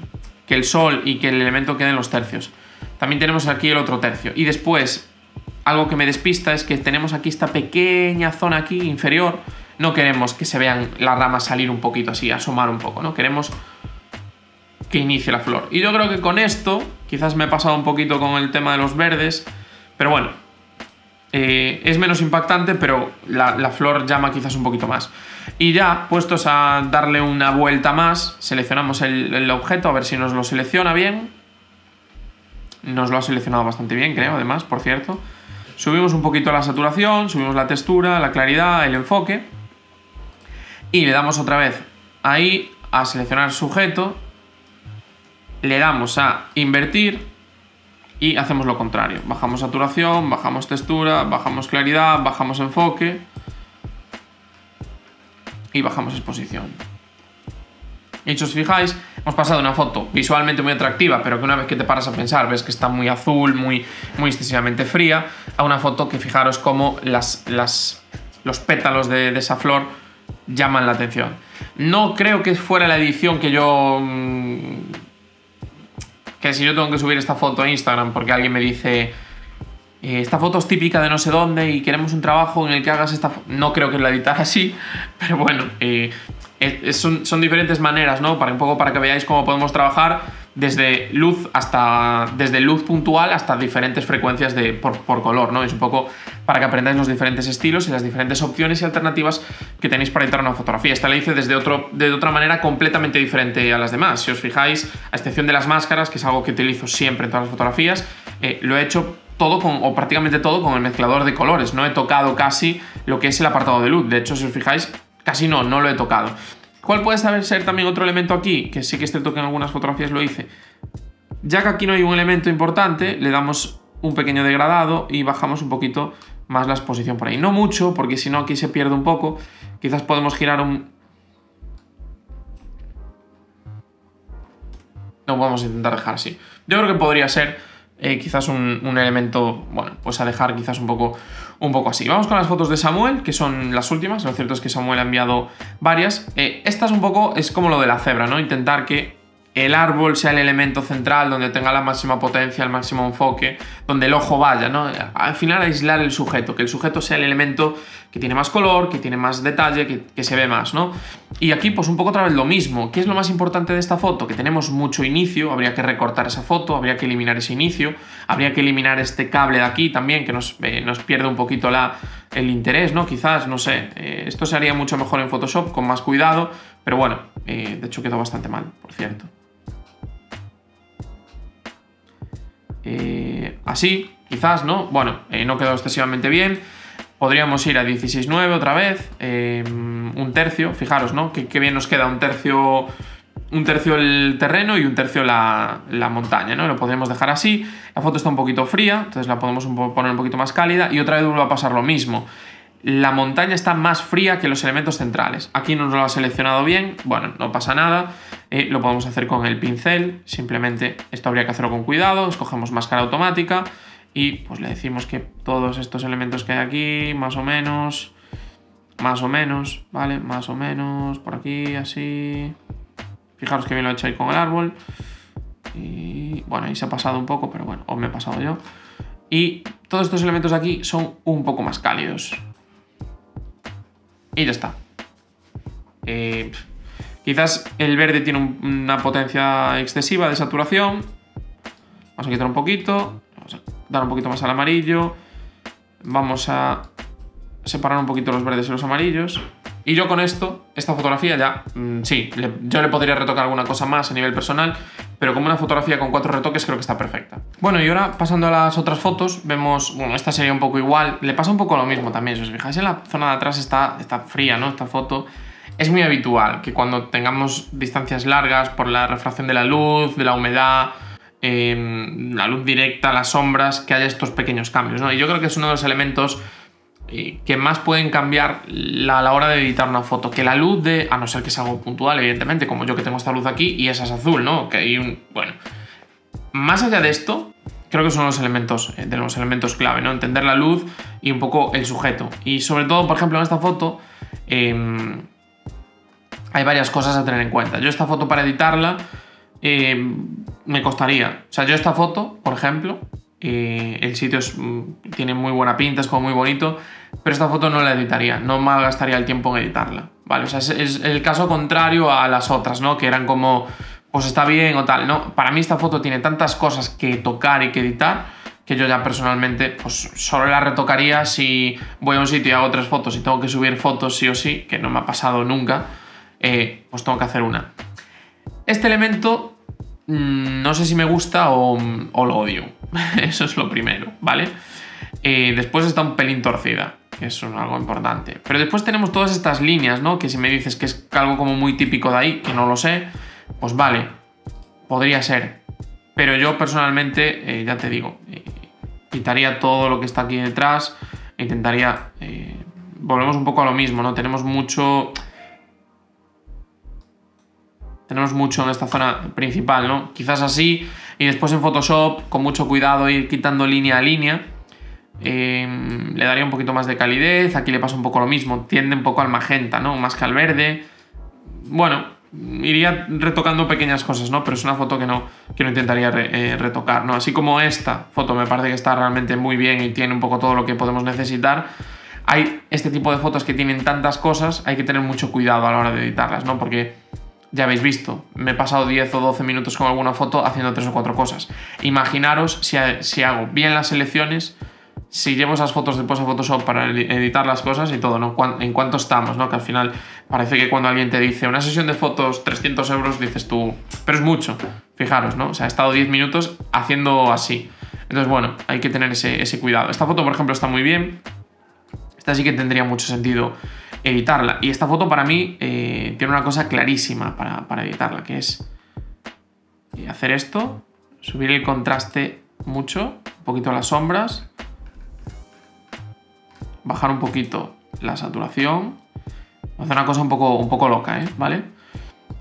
que el sol y que el elemento queden los tercios. También tenemos aquí el otro tercio. Y después algo que me despista es que tenemos aquí esta pequeña zona aquí inferior. No queremos que se vean las ramas salir un poquito así, asomar un poco, ¿no? Queremos que inicie la flor. Y yo creo que con esto, quizás me he pasado un poquito con el tema de los verdes, pero bueno, eh, es menos impactante, pero la, flor llama quizás un poquito más. Y ya, puestos a darle una vuelta más, seleccionamos el objeto, a ver si nos lo selecciona bien. Nos lo ha seleccionado bastante bien, creo, además, por cierto. Subimos un poquito la saturación, subimos la textura, la claridad, el enfoque. Y le damos otra vez ahí a seleccionar sujeto. Le damos a invertir y hacemos lo contrario. Bajamos saturación, bajamos textura, bajamos claridad, bajamos enfoque y bajamos exposición. Y si os fijáis, hemos pasado de una foto visualmente muy atractiva, pero que una vez que te paras a pensar ves que está muy azul, muy, muy excesivamente fría, a una foto que fijaros cómo las, las, los pétalos de, esa flor llaman la atención. No creo que fuera la edición que yo... Mm, que si yo tengo que subir esta foto a Instagram porque alguien me dice... Eh, esta foto es típica de no sé dónde y queremos un trabajo en el que hagas esta... No creo que la editar así, pero bueno, eh, son, diferentes maneras, ¿no? Para un poco para que veáis cómo podemos trabajar desde luz hasta desde luz puntual hasta diferentes frecuencias de, por, color, ¿no? Es un poco para que aprendáis los diferentes estilos y las diferentes opciones y alternativas que tenéis para editar una fotografía. Esta la hice desde otro, de otra manera completamente diferente a las demás. Si os fijáis, a excepción de las máscaras, que es algo que utilizo siempre en todas las fotografías, eh, lo he hecho todo con, o prácticamente todo con el mezclador de colores. No he tocado casi lo que es el apartado de luz. De hecho, si os fijáis, Casi no, no lo he tocado. ¿Cuál puede ser también otro elemento aquí? Que sí que es cierto que en algunas fotografías lo hice. Ya que aquí no hay un elemento importante, le damos un pequeño degradado y bajamos un poquito más la exposición por ahí. No mucho, porque si no aquí se pierde un poco. Quizás podemos girar un... No podemos intentar dejar así. Yo creo que podría ser eh, quizás un, elemento, bueno, pues a dejar quizás un poco, un poco así. Vamos con las fotos de Samuel, que son las últimas, lo cierto es que Samuel ha enviado varias. Eh, esta es un poco, es como lo de la cebra, ¿no? Intentar que el árbol sea el elemento central, donde tenga la máxima potencia, el máximo enfoque, donde el ojo vaya, ¿no? Al final aislar el sujeto, que el sujeto sea el elemento que tiene más color, que tiene más detalle, que, se ve más, ¿no? Y aquí pues un poco otra vez lo mismo. ¿Qué es lo más importante de esta foto? Que tenemos mucho inicio, habría que recortar esa foto, habría que eliminar ese inicio, habría que eliminar este cable de aquí también, que nos, eh, nos pierde un poquito la, el interés, ¿no? Quizás, no sé. Eh, esto se haría mucho mejor en Photoshop, con más cuidado, pero bueno, eh, de hecho quedó bastante mal, por cierto. Así, quizás, ¿no? Bueno, no quedó excesivamente bien. Podríamos ir a 16.9 otra vez, em, un tercio, fijaros, ¿no? Qué, bien nos queda un tercio, un tercio el terreno y un tercio la, montaña, ¿no? Lo podemos dejar así. La foto está un poquito fría, entonces la podemos poner un poquito más cálida y otra vez vuelve a pasar lo mismo. La montaña está más fría que los elementos centrales. Aquí no nos lo ha seleccionado bien, bueno, no pasa nada. Eh, lo podemos hacer con el pincel, simplemente esto habría que hacerlo con cuidado. Escogemos máscara automática y pues le decimos que todos estos elementos que hay aquí, más o menos, más o menos, ¿vale? Más o menos, por aquí, así. Fijaros que bien lo he hecho ahí con el árbol. Y bueno, ahí se ha pasado un poco, pero bueno, o me he pasado yo. Y todos estos elementos de aquí son un poco más cálidos. Y ya está. Eh, quizás el verde tiene una potencia excesiva de saturación. Vamos a quitar un poquito. Vamos a dar un poquito más al amarillo. Vamos a separar un poquito los verdes y los amarillos. Y yo con esto, esta fotografía ya, mm, sí, yo le podría retocar alguna cosa más a nivel personal, pero como una fotografía con cuatro retoques creo que está perfecta. Bueno, y ahora pasando a las otras fotos, vemos, bueno, esta sería un poco igual, le pasa un poco lo mismo también, si os fijáis en la zona de atrás está, está fría, ¿no? Esta foto. Es muy habitual que cuando tengamos distancias largas por la refracción de la luz, de la humedad, em, la luz directa, las sombras, que haya estos pequeños cambios, ¿no? Y yo creo que es uno de los elementos que más pueden cambiar a la hora de editar una foto. Que la luz de, a no ser que sea algo puntual, evidentemente, como yo que tengo esta luz aquí y esa es azul, ¿no? Que hay un, bueno, más allá de esto, creo que son los elementos, eh, de los elementos clave, ¿no? Entender la luz y un poco el sujeto. Y sobre todo, por ejemplo, en esta foto, em, hay varias cosas a tener en cuenta. Yo esta foto para editarla em, me costaría. O sea, yo esta foto, por ejemplo, eh, el sitio mm, tiene muy buena pinta, es como muy bonito, pero esta foto no la editaría, no malgastaría el tiempo en editarla, ¿vale? O sea, es, el caso contrario a las otras, ¿no? Que eran como, pues está bien o tal, ¿no? Para mí esta foto tiene tantas cosas que tocar y que editar que yo ya personalmente pues solo la retocaría si voy a un sitio y hago tres fotos y tengo que subir fotos sí o sí, que no me ha pasado nunca, eh, pues tengo que hacer una. Este elemento mm, no sé si me gusta o lo odio. Eso es lo primero, ¿vale? Eh, después está un pelín torcida, que es algo importante. Pero después tenemos todas estas líneas, ¿no? Que si me dices que es algo como muy típico de ahí, que no lo sé, pues vale, podría ser. Pero yo personalmente, eh, ya te digo, eh, quitaría todo lo que está aquí detrás, intentaría... volvemos un poco a lo mismo, ¿no? Tenemos mucho... Tenemos mucho en esta zona principal, ¿no? Quizás así y después en Photoshop, con mucho cuidado, ir quitando línea a línea. Em, le daría un poquito más de calidez. Aquí le pasa un poco lo mismo. Tiende un poco al magenta, ¿no? Más que al verde. Bueno, iría retocando pequeñas cosas, ¿no? Pero es una foto que no, que no intentaría eh, retocar, ¿no? Así como esta foto me parece que está realmente muy bien y tiene un poco todo lo que podemos necesitar. Hay este tipo de fotos que tienen tantas cosas, hay que tener mucho cuidado a la hora de editarlas, ¿no? Porque ya habéis visto, me he pasado 10 o 12 minutos con alguna foto haciendo 3 o 4 cosas. Imaginaros si, hago bien las selecciones, si llevo esas fotos después a Photoshop para editar las cosas y todo, ¿no? En cuánto estamos, ¿no? Que al final parece que cuando alguien te dice una sesión de fotos 300 euros, dices tú, pero es mucho, fijaros, ¿no? O sea, he estado 10 minutos haciendo así. Entonces, bueno, hay que tener ese, ese cuidado. Esta foto, por ejemplo, está muy bien. Esta sí que tendría mucho sentido editarla. Y esta foto para mí eh, tiene una cosa clarísima para, editarla, que es eh, hacer esto, subir el contraste mucho, un poquito las sombras, bajar un poquito la saturación, hacer una cosa un poco, un poco loca, ¿eh? ¿Vale?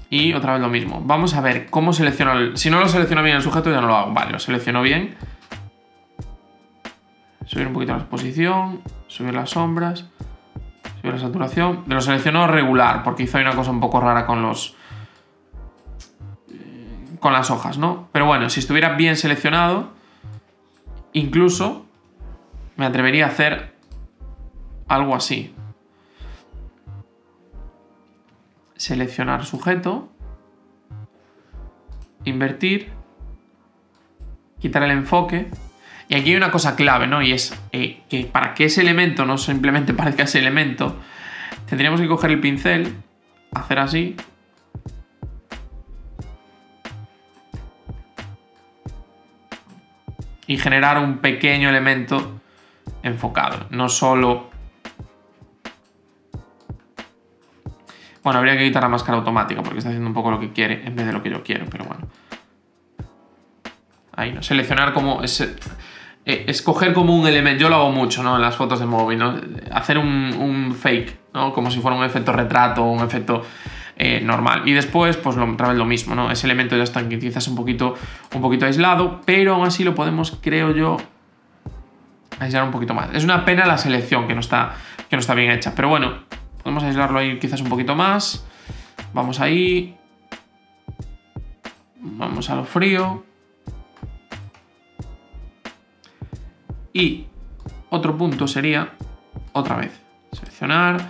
Y otra vez lo mismo. Vamos a ver cómo selecciono el... Si no lo selecciono bien el sujeto ya no lo hago. Vale, lo selecciono bien. Subir un poquito la exposición, subir las sombras la saturación. Lo selecciono regular, porque hizo una cosa un poco rara con los. con las hojas, ¿no? Pero bueno, si estuviera bien seleccionado, incluso me atrevería a hacer algo así. Seleccionar sujeto. Invertir. Quitar el enfoque y aquí hay una cosa clave, ¿no? Y es eh, que para que ese elemento no simplemente parezca ese elemento, tendríamos que coger el pincel, hacer así. Y generar un pequeño elemento enfocado, no solo... Bueno, habría que quitar la máscara automática porque está haciendo un poco lo que quiere en vez de lo que yo quiero, pero bueno. Ahí, ¿no? Seleccionar como ese escoger como un elemento, yo lo hago mucho ¿no? en las fotos de móvil, ¿no? hacer un, fake, ¿no? como si fuera un efecto retrato un efecto eh, normal. Y después, pues lo, otra vez lo mismo, ¿no? ese elemento ya está quizás un poquito, un poquito aislado, pero aún así lo podemos, creo yo, aislar un poquito más. Es una pena la selección que no está, que no está bien hecha, pero bueno, Podemos aislarlo ahí quizás un poquito más. Vamos ahí. Vamos a lo frío. Y otro punto sería, otra vez, seleccionar.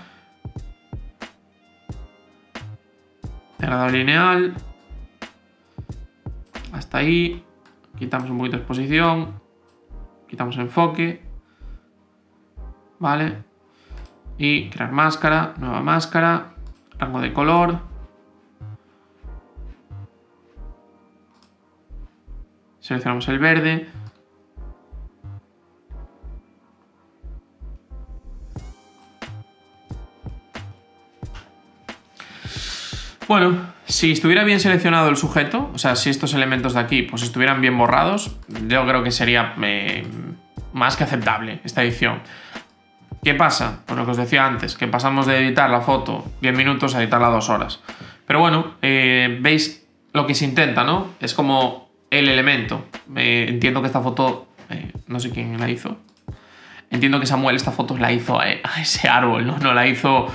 Degradado lineal. Hasta ahí. Quitamos un poquito de exposición. Quitamos enfoque. Vale. Y crear máscara, nueva máscara, rango de color. Seleccionamos el verde. Bueno, si estuviera bien seleccionado el sujeto, o sea, si estos elementos de aquí pues estuvieran bien borrados, yo creo que sería eh, más que aceptable esta edición. ¿Qué pasa? Pues lo que os decía antes, que pasamos de editar la foto 10 minutos a editarla 2 horas. Pero bueno, eh, veis lo que se intenta, ¿no? Es como el elemento. Eh, entiendo que esta foto, no sé quién la hizo. Entiendo que Samuel esta foto la hizo a, ese árbol, ¿no? No la hizo...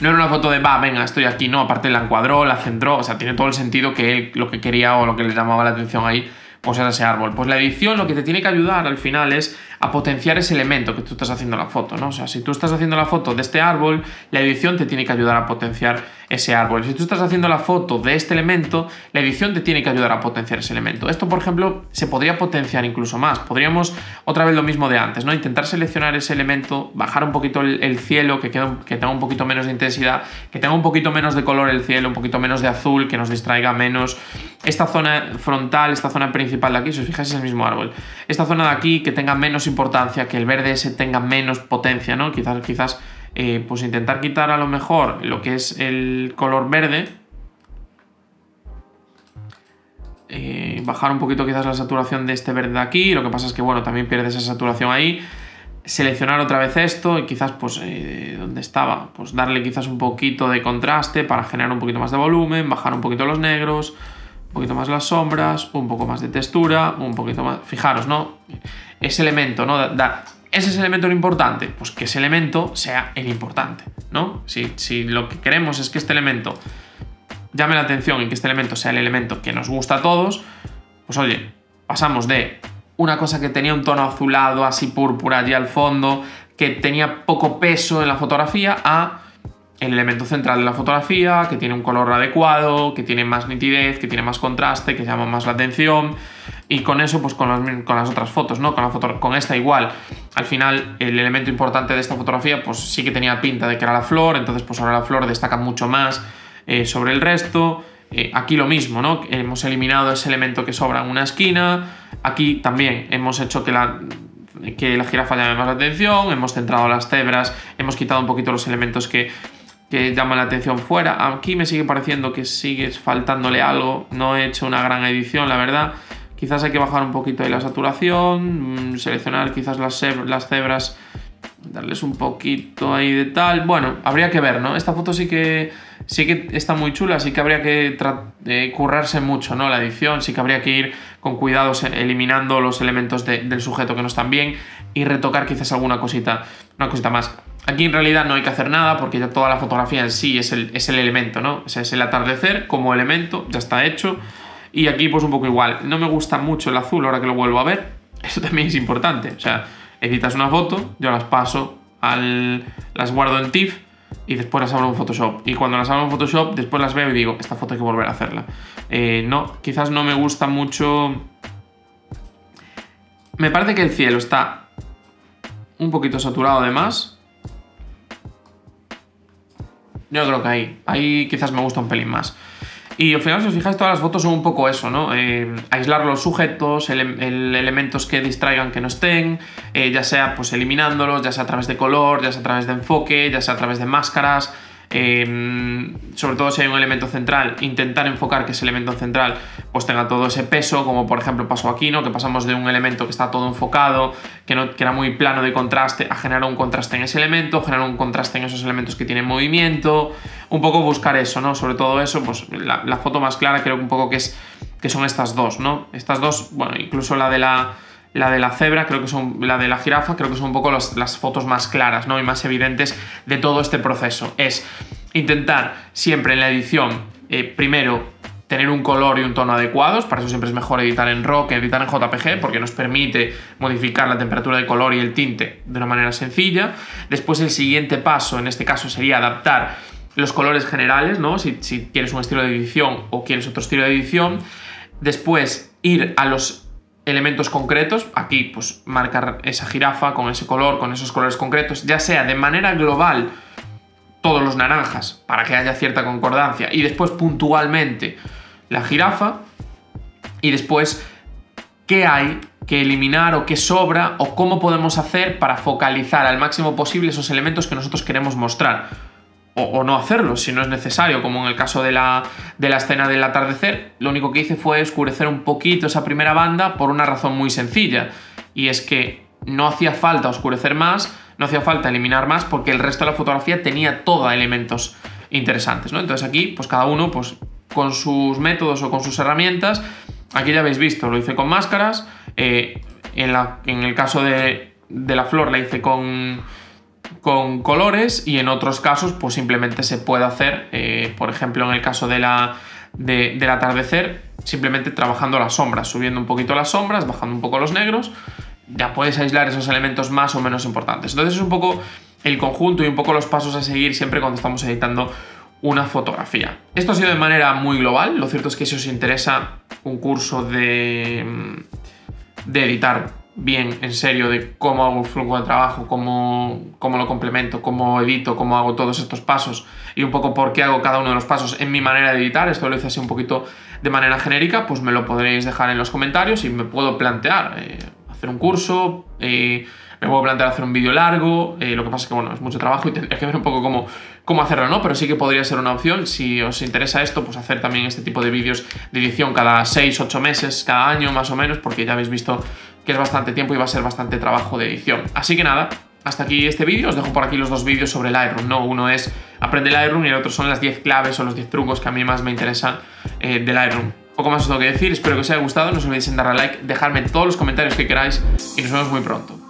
No era una foto de, va, venga, estoy aquí, no, aparte la encuadró, la centró, o sea, tiene todo el sentido que él lo que quería o lo que le llamaba la atención ahí pues era ese árbol. Pues la edición lo que te tiene que ayudar al final es a potenciar ese elemento que tú estás haciendo la foto, ¿no? O sea, si tú estás haciendo la foto de este árbol, la edición te tiene que ayudar a potenciar ese árbol. Si tú estás haciendo la foto de este elemento, la edición te tiene que ayudar a potenciar ese elemento. Esto, por ejemplo, se podría potenciar incluso más. Podríamos, otra vez lo mismo de antes, ¿no? Intentar seleccionar ese elemento, bajar un poquito el, cielo, que, tenga un poquito menos de intensidad, que tenga un poquito menos de color el cielo, un poquito menos de azul, que nos distraiga menos. Esta zona frontal, esta zona principal de aquí, si os fijáis, es el mismo árbol. Esta zona de aquí, que tenga menos importancia, que el verde ese tenga menos potencia, ¿no? Quizás, quizás eh, pues intentar quitar a lo mejor lo que es el color verde. Eh, bajar un poquito quizás la saturación de este verde de aquí. Lo que pasa es que, bueno, también pierde esa saturación ahí. Seleccionar otra vez esto y quizás, pues, eh, donde estaba, pues darle quizás un poquito de contraste para generar un poquito más de volumen, bajar un poquito los negros, un poquito más las sombras, un poco más de textura, un poquito más... Fijaros, ¿no? Ese elemento, ¿no? Da, ¿Ese es el elemento lo importante? Pues que ese elemento sea el importante, ¿no? Si, si, lo que queremos es que este elemento llame la atención y que este elemento sea el elemento que nos gusta a todos, pues oye, pasamos de una cosa que tenía un tono azulado, así púrpura allí al fondo, que tenía poco peso en la fotografía, a el elemento central de la fotografía, que tiene un color adecuado, que tiene más nitidez, que tiene más contraste, que llama más la atención. Y con eso, pues con las, con las otras fotos, ¿no? Con, la foto, con esta igual. Al final, el elemento importante de esta fotografía, pues sí que tenía pinta de que era la flor, entonces pues ahora la flor destaca mucho más eh, sobre el resto. Eh, aquí lo mismo, ¿no? Hemos eliminado ese elemento que sobra en una esquina. Aquí también hemos hecho que la, que la jirafa llame más la atención, hemos centrado las cebras, hemos quitado un poquito los elementos que que llama la atención fuera. Aquí me sigue pareciendo que sigue faltándole algo. No he hecho una gran edición, la verdad. Quizás hay que bajar un poquito ahí la saturación, mm, seleccionar quizás las, las cebras, darles un poquito ahí de tal. Bueno, habría que ver, ¿no? Esta foto sí que, sí que está muy chula, sí que habría que eh, currarse mucho, ¿no? La edición, sí que habría que ir con cuidados eliminando los elementos del sujeto que no están bien y retocar quizás alguna cosita, una cosita más. Aquí en realidad no hay que hacer nada porque ya toda la fotografía en sí es el, es el elemento, ¿no? O sea, es el atardecer como elemento, ya está hecho. Y aquí pues un poco igual. No me gusta mucho el azul ahora que lo vuelvo a ver. Eso también es importante. O sea, editas una foto, yo las paso al... las guardo en TIFF y después las abro en Photoshop. Y cuando las abro en Photoshop, después las veo y digo, esta foto hay que volver a hacerla. Eh, no, quizás no me gusta mucho... Me parece que el cielo está un poquito saturado además yo creo que ahí. Ahí quizás me gusta un pelín más. Y al final, si os fijáis, todas las fotos son un poco eso, ¿no? Eh, aislar los sujetos, elementos que distraigan que no estén, eh, ya sea pues eliminándolos, ya sea a través de color, ya sea a través de enfoque, ya sea a través de máscaras. Em, sobre todo si hay un elemento central, intentar enfocar que ese elemento central pues tenga todo ese peso, como por ejemplo pasó aquí, ¿no? que pasamos de un elemento que está todo enfocado, que, no, que era muy plano de contraste, a generar un contraste en ese elemento, generar un contraste en esos elementos que tienen movimiento, un poco buscar eso, ¿no? Sobre todo eso, pues la, foto más clara creo que un poco que, es, que son estas dos, ¿no? Estas dos, bueno, incluso la de la la de la cebra, creo que son, la de la jirafa, creo que son un poco las fotos más claras, ¿no? Y más evidentes de todo este proceso. Es intentar siempre en la edición, eh, primero, tener un color y un tono adecuados, para eso siempre es mejor editar en RAW que editar en JPG, porque nos permite modificar la temperatura de color y el tinte de una manera sencilla. Después el siguiente paso, en este caso, sería adaptar los colores generales, ¿no? Si, si quieres un estilo de edición o quieres otro estilo de edición. Después ir a los elementos concretos, aquí pues marcar esa jirafa con ese color, con esos colores concretos, ya sea de manera global todos los naranjas para que haya cierta concordancia y después puntualmente la jirafa y después qué hay que eliminar o qué sobra o cómo podemos hacer para focalizar al máximo posible esos elementos que nosotros queremos mostrar. O, no hacerlo si no es necesario, como en el caso de la, de la escena del atardecer. Lo único que hice fue oscurecer un poquito esa primera banda por una razón muy sencilla. Y es que no hacía falta oscurecer más, no hacía falta eliminar más, porque el resto de la fotografía tenía todos elementos interesantes. ¿no? Entonces aquí, pues cada uno pues, con sus métodos o con sus herramientas. Aquí ya habéis visto, lo hice con máscaras. Eh, en, la, en, el caso de, la flor la hice con, con, colores y en otros casos pues simplemente se puede hacer, eh, por ejemplo en el caso de la, del atardecer, simplemente trabajando las sombras, subiendo un poquito las sombras, bajando un poco los negros, ya puedes aislar esos elementos más o menos importantes. Entonces es un poco el conjunto y un poco los pasos a seguir siempre cuando estamos editando una fotografía. Esto ha sido de manera muy global, lo cierto es que si os interesa un curso de, de editar bien, en serio, de cómo hago un flujo de trabajo, cómo, cómo lo complemento, cómo edito, cómo hago todos estos pasos y un poco por qué hago cada uno de los pasos en mi manera de editar, esto lo hice así un poquito de manera genérica, pues me lo podréis dejar en los comentarios y me puedo plantear eh, hacer un curso, eh, me puedo plantear hacer un vídeo largo, eh, lo que pasa es que bueno, es mucho trabajo y tendría que ver un poco cómo, cómo hacerlo, ¿no? Pero sí que podría ser una opción, si os interesa esto, pues hacer también este tipo de vídeos de edición cada 6, 8 meses, cada año más o menos, porque ya habéis visto que es bastante tiempo y va a ser bastante trabajo de edición. Así que nada, hasta aquí este vídeo, os dejo por aquí los dos vídeos sobre Lightroom, ¿no? Uno es aprende Lightroom y el otro son las 10 claves o los 10 trucos que a mí más me interesan eh, de. Poco más os tengo que decir, espero que os haya gustado, no os olvidéis en darle a like, dejarme todos los comentarios que queráis y nos vemos muy pronto.